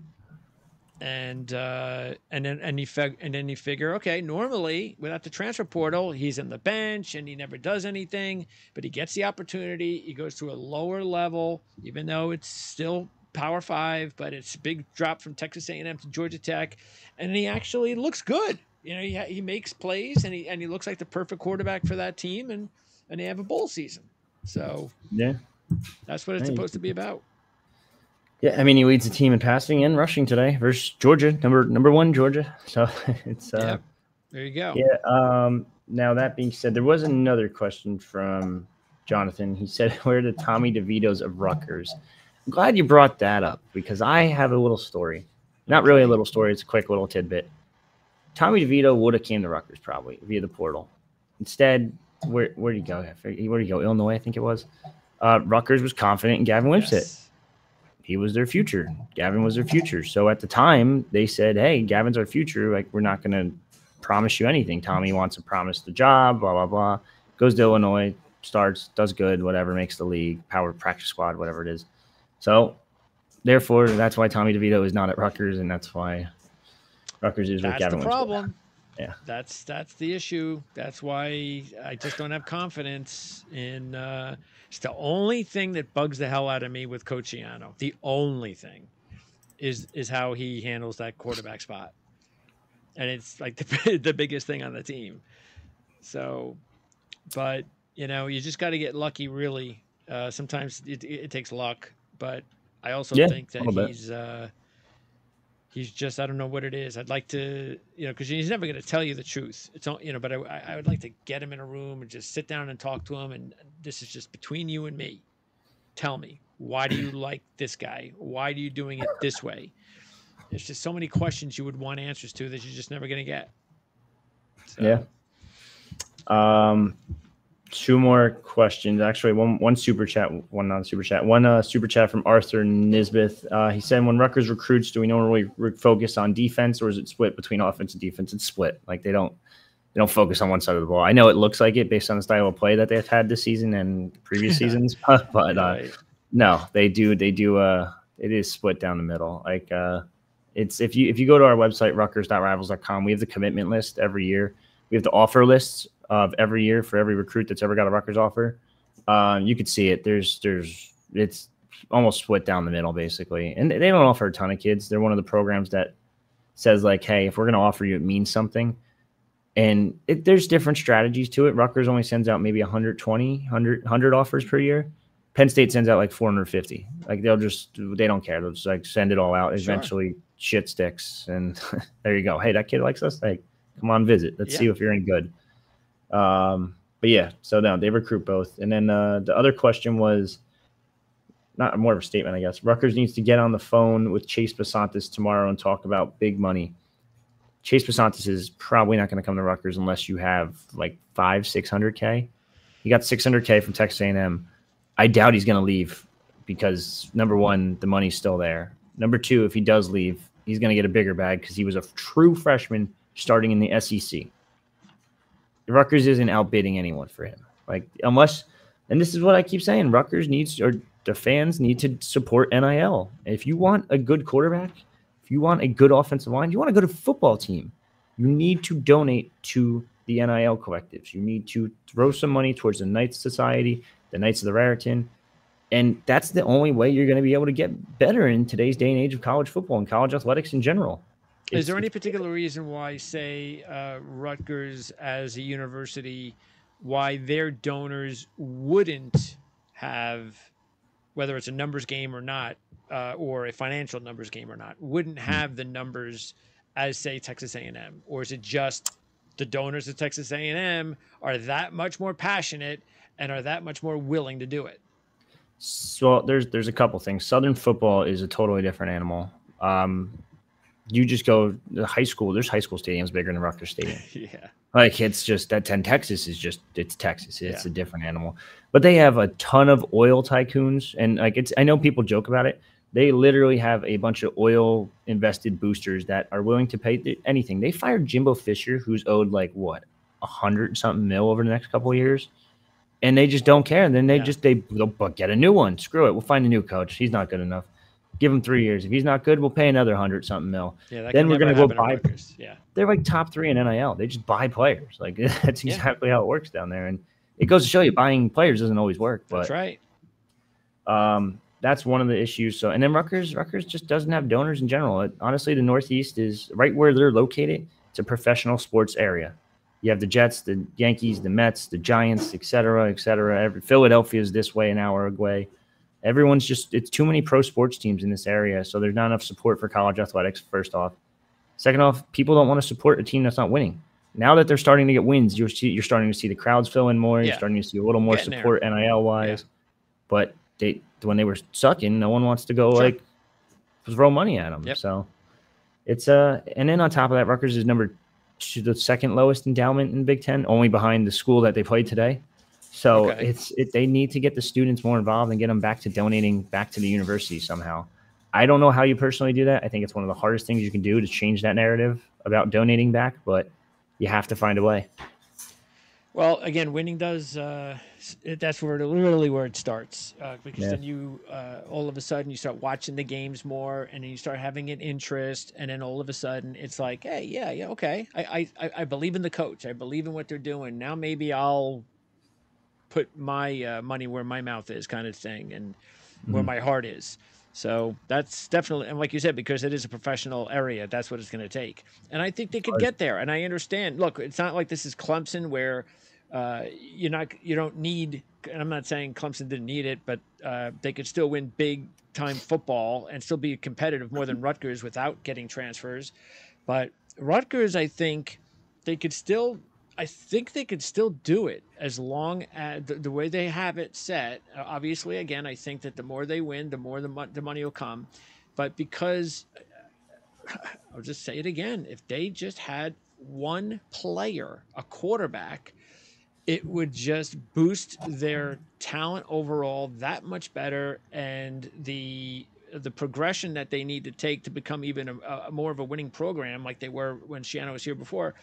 and uh, and then and you fig- and then you figure, okay, normally without the transfer portal, he's in the bench and he never does anything, but he gets the opportunity. He goes to a lower level, even though it's still Power Five, but it's a big drop from Texas A&M to Georgia Tech, and he actually looks good. You know, he he makes plays and he and he looks like the perfect quarterback for that team, and and they have a bowl season. So yeah, that's what it's hey. supposed to be about. Yeah, I mean he leads the team in passing and rushing today versus Georgia, number number one Georgia. So it's uh, yeah. There you go. Yeah. Um, now that being said, there was another question from Jonathan. He said, "Where did Tommy DeVito's of Rutgers?" I'm glad you brought that up because I have a little story. Not really a little story; it's a quick little tidbit. Tommy DeVito would have came to Rutgers probably via the portal. Instead, where where did he go? Where did he go? Illinois, I think it was. Uh, Rutgers was confident in Gavin Wimsatt. Yes he was their future. Gavin was their future. So at the time, they said, "Hey, Gavin's our future. Like we're not going to promise you anything. Tommy wants to promise the job. Blah blah blah." Goes to Illinois, starts, does good, whatever, makes the league, power practice squad, whatever it is. So, therefore, that's why Tommy DeVito is not at Rutgers, and that's why Rutgers is that's with Gavin. That's the problem. Yeah. That's that's the issue. That's why I just don't have confidence in. Uh, it's the only thing that bugs the hell out of me with Coach Schiano. The only thing is is how he handles that quarterback spot, and it's like the the biggest thing on the team. So, but you know, you just got to get lucky. Really, uh, sometimes it, it takes luck, but I also Yeah, think that he's. Uh, he's just I don't know what it is. I'd like to, you know, because he's never going to tell you the truth. It's all, you know, but I, I would like to get him in a room and just sit down and talk to him. And this is just between you and me. Tell me why do you like this guy? Why are you doing it this way? There's just so many questions you would want answers to that you're just never going to get. So, Yeah. Um, two more questions. Actually, one one super chat, one non super chat. One uh, super chat from Arthur Nisbeth. Uh, he said, "When Rutgers recruits, do we normally re- focus on defense, or is it split between offense and defense? It's split. Like they don't they don't focus on one side of the ball. I know it looks like it based on the style of play that they've had this season and previous seasons, but uh, no, they do. They do. Uh, it is split down the middle. Like uh, it's if you if you go to our website Rutgers.rivals.com, we have the commitment list every year. We have the offer lists of every year for every recruit that's ever got a Rutgers offer. Um, you could see it. There's there's it's almost split down the middle basically, and they don't offer a ton of kids. They're one of the programs that says like, hey, if we're going to offer you, it means something. And it, there's different strategies to it. Rutgers only sends out maybe 120, 100, 100 offers per year. Penn State sends out like 450. Like they'll just they don't care. They'll just like send it all out. Sure. Eventually, shit sticks, and there you go. Hey, that kid likes us. Hey, come on, visit. Let's see if you're any good. Um, but yeah, so now they recruit both. And then uh, the other question was not more of a statement, I guess. Rutgers needs to get on the phone with Chase Basantis tomorrow and talk about big money. Chase Basantis is probably not going to come to Rutgers unless you have like five, six hundred k. He got six hundred k from Texas A&M. I doubt he's going to leave because number one, the money's still there. Number two, if he does leave, he's going to get a bigger bag because he was a true freshman starting in the SEC. Rutgers isn't outbidding anyone for him. Like unless, and this is what I keep saying, Rutgers needs or the fans need to support NIL. If you want a good quarterback, if you want a good offensive line, you want a good football team, you need to donate to the NIL collectives. You need to throw some money towards the Knights Society, the Knights of the Raritan. And that's the only way you're going to be able to get better in today's day and age of college football and college athletics in general. Is there any particular reason why, say, uh, Rutgers as a university, why their donors wouldn't have, whether it's a numbers game or not, uh, or a financial numbers game or not, wouldn't Hmm. have the numbers as, say, Texas A&M, or is it just the donors of Texas A&M are that much more passionate and are that much more willing to do it? So there's there's a couple things. Southern football is a totally different animal. Um, you just go to high school. There's high school stadiums bigger than Rutgers Stadium. yeah. Like it's just that 10 Texas is just it's Texas. It's Yeah. a different animal. But they have a ton of oil tycoons and like it's I know people joke about it. They literally have a bunch of oil invested boosters that are willing to pay th- anything. They fired Jimbo Fisher, who's owed like what a hundred something mil over the next couple of years, and they just don't care. And then they Yeah. just they they'll get a new one. Screw it. We'll find a new coach. He's not good enough. Give him three years. If he's not good, we'll pay another hundred something mil Yeah, Then we're gonna go buy-. Yeah. they're like top three in NIL. They just buy players. Like that's Yeah. exactly how it works down there. And it goes to show you buying players doesn't always work. That's right. um, that's one of the issues. So and then Rutgers, Rutgers just doesn't have donors in general. It, honestly, the Northeast is right where they're located. It's a professional sports area. You have the Jets, the Yankees, the Mets, the Giants, et cetera, et cetera. Every, Philadelphia is this way, an hour away. Everyone's just it's too many pro sports teams in this area, so there's not enough support for college athletics. First off, second off, people don't want to support a team that's not winning. Now that they're starting to get wins, you're see, you're starting to see the crowds fill in more. You're starting to see a little more Getting there. support NIL wise. But they when they were sucking, no one wants to go Sure. like throw money at them. Yep. So it's uh and then on top of that, Rutgers is number two, the second lowest endowment in Big Ten, only behind the school that they played today. So Okay. it's it, they need to get the students more involved and get them back to donating back to the university somehow. I don't know how you personally do that. I think it's one of the hardest things you can do to change that narrative about donating back, but you have to find a way. Well, again, winning does. Uh, that's where it, literally where it starts, uh, because Yeah. then you uh, all of a sudden you start watching the games more, and then you start having an interest, and then all of a sudden it's like, hey, yeah, yeah, okay, I, I, I- I believe in the coach, I believe in what they're doing. Now maybe I'll put my uh, money where my mouth is, kind of thing, and where Mhm. my heart is. So that's definitely, and like you said, because it is a professional area, that's what it's going to take. And I think they could get there. And I understand. Look, it's not like this is Clemson where uh, you're not, you don't need. And I'm not saying Clemson didn't need it, but uh, they could still win big time football and still be competitive more than Rutgers without getting transfers. But Rutgers, I think they could still. I think they could still do it as long as the, the way they have it set. uh, Obviously, again, I think that the more they win, the more the, mon- the money will come. But because I'll just say it again, if they just had one player, a quarterback, it would just boost their talent overall that much better, and the the progression that they need to take to become even a, a more of a winning program, like they were when Schiano was here before.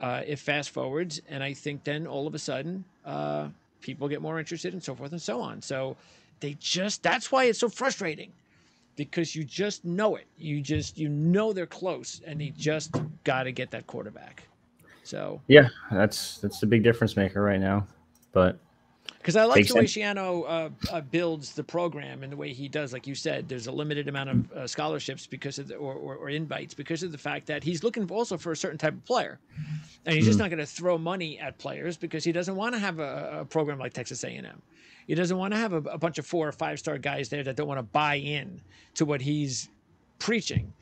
Uh, it fast forwards, and I think then all of a sudden, uh, people get more interested and so forth and so on. So they just that's why it's so frustrating because you just know it. You just you know they're close, and you just got to get that quarterback. So Yeah, that's that's the big difference maker right now. But because I like Makes the way sense. Schiano uh, uh, builds the program and the way he does, like you said, there's a limited amount of uh, scholarships because of the, or, or, or invites because of the fact that he's looking also for a certain type of player, and he's just not going to throw money at players because he doesn't want to have a, a program like Texas A&M. He doesn't want to have a, a bunch of four or five star guys there that don't want to buy in to what he's preaching.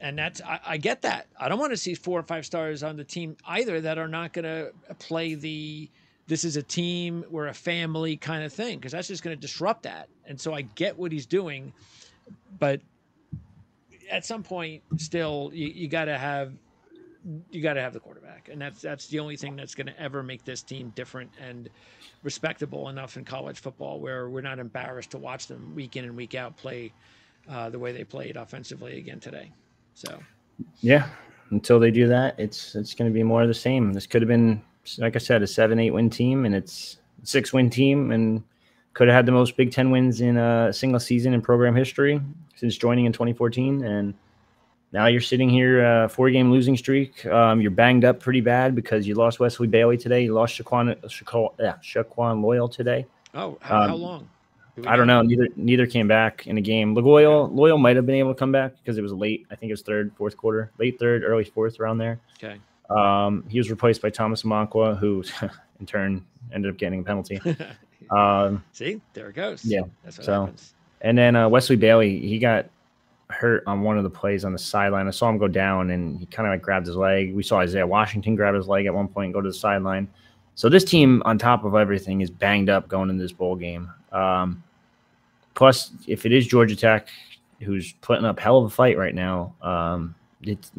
And that's I, I get that. I don't want to see four or five stars on the team either that are not going to play the this is a team, we're a family kind of thing because that's just going to disrupt that. And so I get what he's doing, but at some point, still you, you got to have you got to have the quarterback, and that's that's the only thing that's going to ever make this team different and respectable enough in college football where we're not embarrassed to watch them week in and week out play uh, the way they played offensively again today. So yeah, until they do that, it's it's going to be more of the same. This could have been, like I said, a seven eight win team, and it's a six win team, and could have had the most Big Ten wins in a single season in program history since joining in 2014, and now you're sitting here, uh, four game losing streak. Um, you're banged up pretty bad because you lost Wesley Bailey today. You lost Shaquan, Shaquan, yeah, Shaquan Loyal today. oh, how, how Um, long? I don't know. Neither neither came back in a game. Loyal Loyal might have been able to come back because it was late. I think it was third, fourth quarter, late third, early fourth, around there. Okay. Um, he was replaced by Thomas Monkwa, who in turn ended up getting a penalty. Um, See, there it goes. Yeah, that's what so- happens. and then uh, Wesley Bailey, he got hurt on one of the plays on the sideline. I saw him go down, and he kind of like grabbed his leg. We saw Isaiah Washington grab his leg at one point and go to the sideline. So this team, on top of everything, is banged up going into this bowl game. Um, plus, if it is Georgia Tech, who's putting up hell of a fight right now, um, it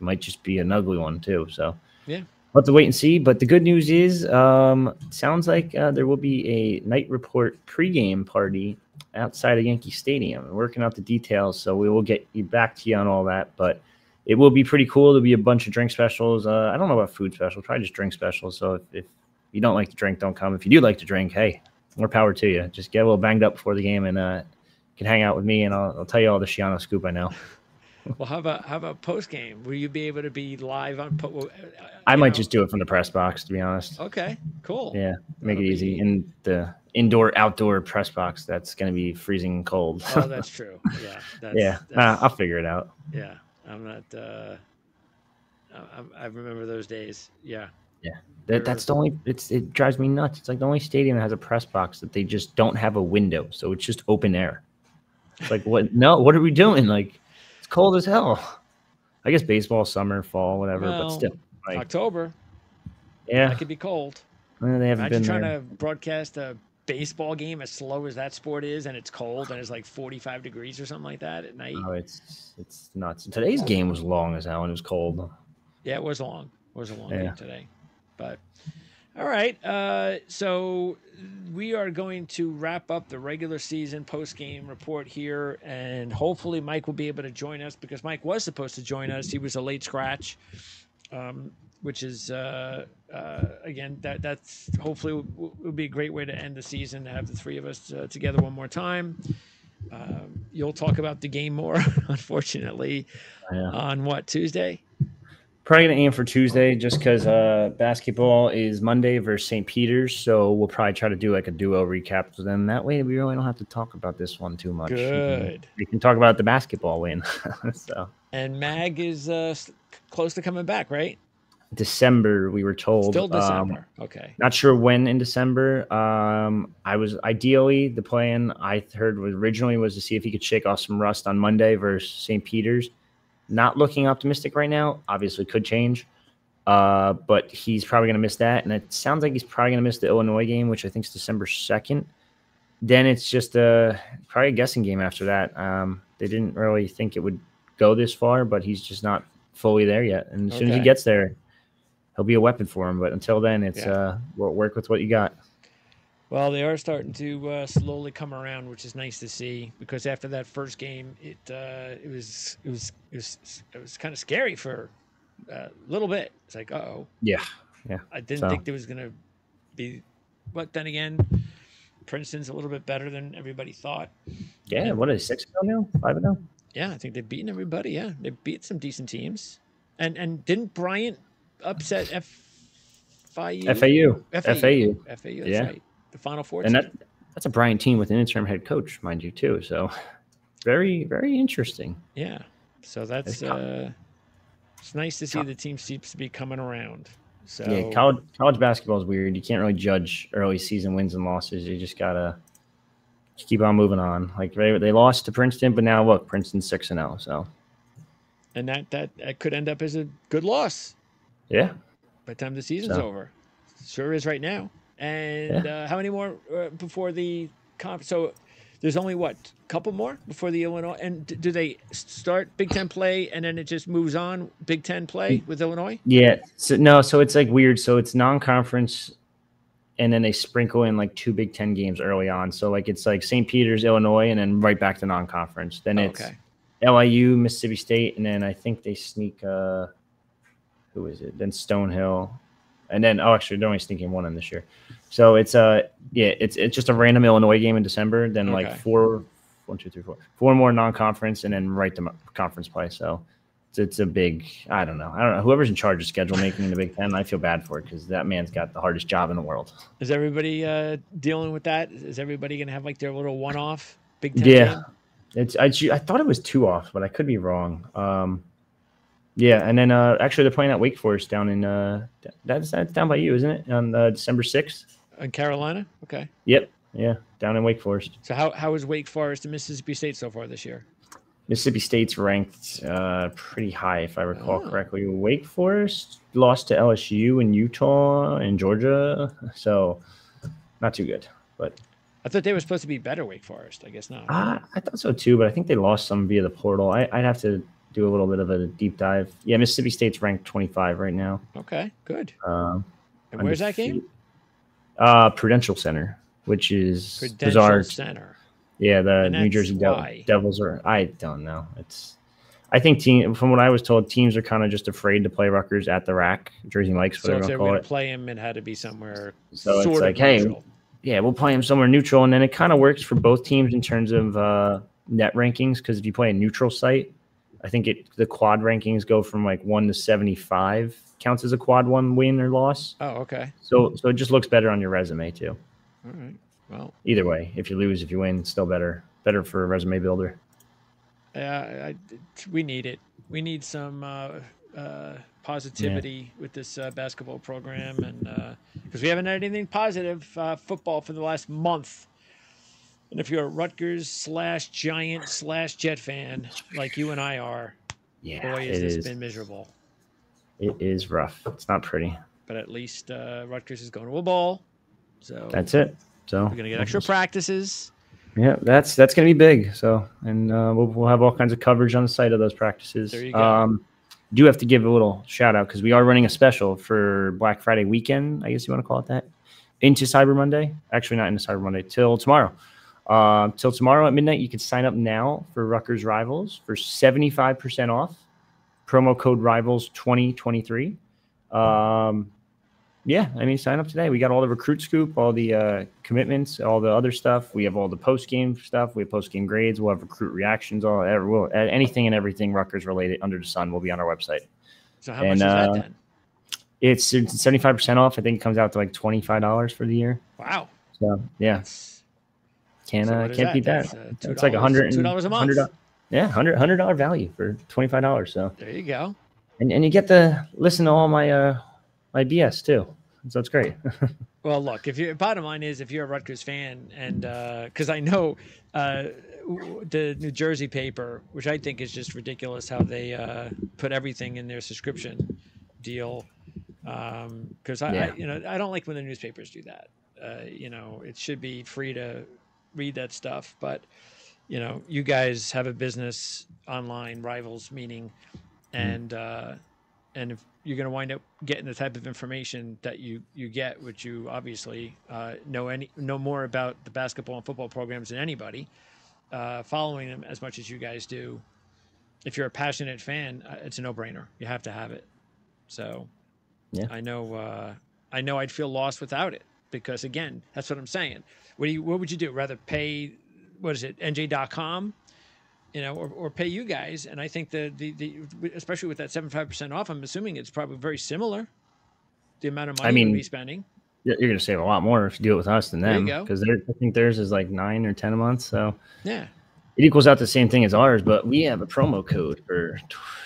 might just be an ugly one too. So Yeah. We'll have to wait and see. But the good news is, um, sounds like uh, there will be a Knight Report pregame party outside of Yankee Stadium. We're working out the details, so we will get you back to you on all that. But it will be pretty cool. There'll be a bunch of drink specials. Uh, I don't know about food specials, probably just drink specials. So if, if you don't like to drink, don't come. If you do like to drink, hey, more power to you. Just get a little banged up before the game and uh, can hang out with me, and I'll, I'll tell you all the Schiano scoop I know. Well, how about how about post game? Will you be able to be live on? Po- I might know? just do it from the press box, to be honest. Okay, cool. Yeah, make it That'll easy. be- In the indoor outdoor press box, that's going to be freezing cold. Oh, that's true. Yeah. That's, yeah, uh, I'll figure it out. yeah. I'm not. Uh, I, I remember those days. Yeah. That, that's the only. It's it drives me nuts. It's like the only stadium that has a press box that they just don't have a window, so it's just open air. It's like what? No, what are we doing? Like cold as hell. I guess baseball, summer, fall, whatever, Well, but still, like October. yeah, That could be cold. eh, they haven't Imagine been trying there. to broadcast a baseball game as slow as that sport is, and it's cold and it's like 45 degrees or something like that at night. Oh, it's it's nuts. Today's game was long as hell and it was cold. Yeah, it was long. It was a long Yeah. game today. But all right. Uh, so we are going to wrap up the regular season post game report here, and hopefully Mike will be able to join us because Mike was supposed to join us. He was a late scratch. Um, which is uh, uh, again that that's hopefully will, will, be a great way to end the season to have the three of us uh, together one more time. Um, you'll talk about the game more, unfortunately, yeah. on what Tuesday. Probably gonna aim for Tuesday just because uh, basketball is Monday versus St. Peter's, so we'll probably try to do like a duo recap. So then that way we really don't have to talk about this one too much. Good. We can, we can talk about the basketball win. so. And Mag is uh, close to coming back, right? December, we were told. Still um, December. Um, okay. Not sure when in December. Um, I was ideally the plan I heard was originally was to see if he could shake off some rust on Monday versus St. Peter's. Not looking optimistic right now. Obviously, could change. Uh, but he's probably going to miss that, and it sounds like he's probably going to miss the Illinois game, which I think is December second. Then it's just a probably a guessing game after that. Um, they didn't really think it would go this far, but he's just not fully there yet. And as okay. soon as he gets there, he'll be a weapon for him. But until then, it's yeah. uh, work with what you got. Well, they are starting to uh, slowly come around, which is nice to see. Because after that first game, it uh, it was it was it was it was kind of scary for a little bit. It's like, oh, yeah, yeah. I didn't so. think there was gonna be, but then again, Princeton's a little bit better than everybody thought. Yeah, and, what is six ago now? Five ago? Yeah, I think they've beaten everybody. Yeah, they beat some decent teams. And and didn't Bryant upset FIU? FAU. FAU. FAU. FAU. yeah. Right. The Final Four. And that that's a Bryant team with an interim head coach, mind you, too. So very very interesting. Yeah. So that's uh, it's nice to see the team seems to be coming around. So yeah, college college basketball is weird. You can't really judge early season wins and losses. You just gotta keep on moving on. Like they, they lost to Princeton, but now look, Princeton six and zero. Oh, so, and that, that that could end up as a good loss. Yeah. By the time the season's so. over, sure is right now. And yeah. uh, how many more uh, before the conference? So there's only what a couple more before the Illinois. And do they start Big Ten play and then it just moves on Big Ten play with Illinois? Yeah. So no. So it's like weird. So it's non-conference and then they sprinkle in like two Big Ten games early on. So like it's like St. Peter's, Illinois, and then right back to non-conference. Then it's okay. LIU, Mississippi State, and then I think they sneak. uh Who is it? Then Stonehill, and then oh, actually they're only sneaking one in this year. So it's uh yeah, it's it's just a random Illinois game in December. Then okay. like four, one, two, three, four, four more non-conference, and then right to conference play. So it's, it's a big i don't know i don't know whoever's in charge of schedule making in the big ten i feel bad for it because that man's got the hardest job in the world is everybody uh dealing with that is everybody gonna have like their little one-off big ten yeah game? it's I, I thought it was two off but i could be wrong um yeah and then uh actually they're playing at wake forest down in uh that's that's down by you isn't it on uh, december 6th in carolina okay yep yeah down in wake forest so how, how is wake forest and mississippi state so far this year Mississippi State's ranked uh, pretty high, if I recall oh. correctly. Wake Forest lost to LSU and Utah and Georgia, so not too good. But I thought they were supposed to be better. Wake Forest, I guess not. Uh, I thought so too, but I think they lost some via the portal. I, would have to do a little bit of a deep dive. Yeah, Mississippi State's ranked 25 right now. Okay, good. Um, and where's that game? Uh, Prudential Center, which is Prudential bizarre. Center. Yeah, the New Jersey De- Devils are. I don't know. It's. I think team from what I was told, teams are kind of just afraid to play Rutgers at the RAC, Jersey Mike's. So if they were going to play him, it had to be somewhere. So it's like, hey, yeah, we'll play him somewhere neutral, and then it kind of works for both teams in terms of uh, net rankings. Because if you play a neutral site, I think it the quad rankings go from like one to seventy five counts as a quad one win or loss. Oh, okay. So so it just looks better on your resume too. All right. Well, either way, if you lose, if you win, still better. Better for a resume builder. Yeah, we need it. We need some uh, uh, positivity yeah. with this uh, basketball program, and because uh, we haven't had anything positive uh, football for the last month. And if you're a Rutgers slash Giant slash Jet fan like you and I are, yeah, boy, has this is. been miserable. It is rough. It's not pretty. But at least uh, Rutgers is going to a ball. So that's it. So we're gonna get extra practices. Yeah, that's that's gonna be big. So, and uh, we'll, we'll have all kinds of coverage on the site of those practices. There you go. Um, do have to give a little shout out because we are running a special for Black Friday weekend. I guess you want to call it that. Into Cyber Monday. Actually, not into Cyber Monday. Till tomorrow. Uh, till tomorrow at midnight, you can sign up now for Rutgers Rivals for seventy five percent off. Promo code Rivals twenty twenty three. Um, yeah, I mean, sign up today. We got all the recruit scoop, all the uh, commitments, all the other stuff. We have all the post game stuff. We have post game grades. We'll have recruit reactions. All we'll, anything and everything Rutgers related under the sun will be on our website. So how and, much is that uh, then? It's seventy five percent off. I think it comes out to like twenty five dollars for the year. Wow. So yeah, can't so uh, can't beat that. Uh, it's like a hundred two dollars a month. Yeah, hundred hundred dollar value for twenty five dollars. So there you go. And and you get to listen to all my uh my BS too. So it's great. well, look, if you bottom line is if you're a Rutgers fan, and because uh, I know uh, the New Jersey paper, which I think is just ridiculous, how they uh, put everything in their subscription deal. Because um, I, yeah. I, you know, I don't like when the newspapers do that. Uh, you know, it should be free to read that stuff, but you know, you guys have a business online, rivals meaning, mm-hmm. and uh, and if you're going to wind up getting the type of information that you you get, which you obviously uh, know any know more about the basketball and football programs than anybody, uh, following them as much as you guys do. If you're a passionate fan, uh, it's a no brainer. You have to have it. So, yeah, I know. Uh, I know I'd feel lost without it because again, that's what I'm saying. What do you? What would you do? Rather pay? What is it? NJ.com you know, or, or pay you guys. And I think the, the, the especially with that 75% off, I'm assuming it's probably very similar. The amount of money I mean, we'll spending. You're going to save a lot more if you do it with us than them. Because I think theirs is like nine or 10 a month. So yeah, it equals out the same thing as ours, but we have a promo code for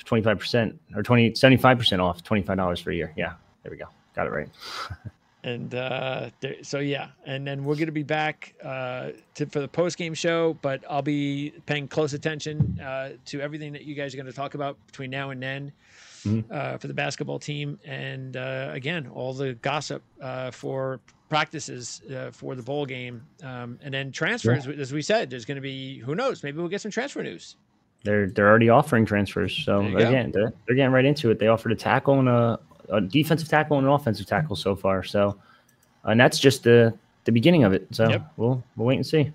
25% or 20, 75% off, $25 for a year. Yeah. There we go. Got it right. and uh, there, so yeah, and then we're gonna be back uh, to, for the post game show, but I'll be paying close attention uh, to everything that you guys are going to talk about between now and then mm-hmm. Uh, for the basketball team, and uh, again, all the gossip uh, for practices for the bowl game, um, and then transfers. Yeah. As we said, there's going to be who knows, maybe we'll get some transfer news. They're they're already offering transfers, so again, they're, they're getting right into it. They offered a tackle and a a defensive tackle and an offensive tackle so far. So, and that's just the the beginning of it. So yep. we'll we'll wait and see.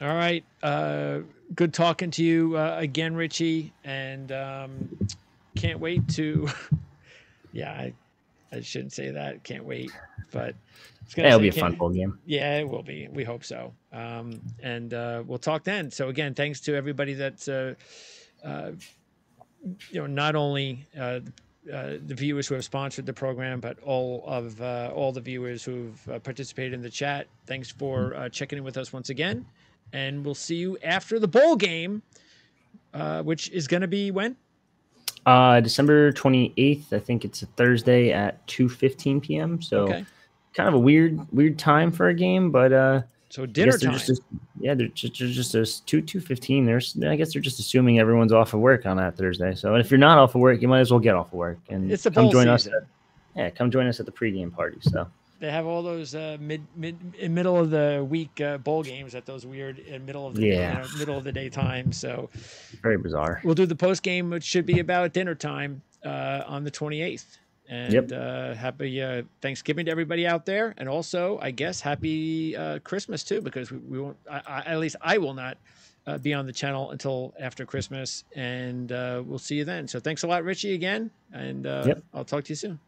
All right. Uh, good talking to you uh, again, Richie, and um, can't wait to. yeah, I, I shouldn't say that. Can't wait, but it'll be a fun bowl game. Yeah, it will be. We hope so. Um, and uh, we'll talk then. So again, thanks to everybody that's. Uh, uh, you know, not only uh, the viewers who have sponsored the program, but all of uh, all the viewers who've uh, participated in the chat. Thanks for uh, checking in with us once again, and we'll see you after the bowl game, uh, which is going to be when? December twenty eighth. I think it's a Thursday at two fifteen p.m. So, okay. kind of a weird weird time for a game, but so dinner time. Just, yeah, they're just, they're just a two two fifteen. There's I guess they're just assuming everyone's off of work on that Thursday. So if you're not off of work, you might as well get off of work and it's a come join season. us. At, yeah, come join us at the pregame party. So they have all those uh, mid mid in middle of the week uh, bowl games at those weird in middle of the yeah. know, middle of the day time. So very bizarre. We'll do the post game, which should be about dinner time uh, on the twenty eighth. And yep. uh, happy uh, Thanksgiving to everybody out there, and also I guess happy uh, Christmas too, because we, we won't. I, I, at least I will not uh, be on the channel until after Christmas, and uh, we'll see you then. So thanks a lot, Richie, again, and uh, yep. I'll talk to you soon.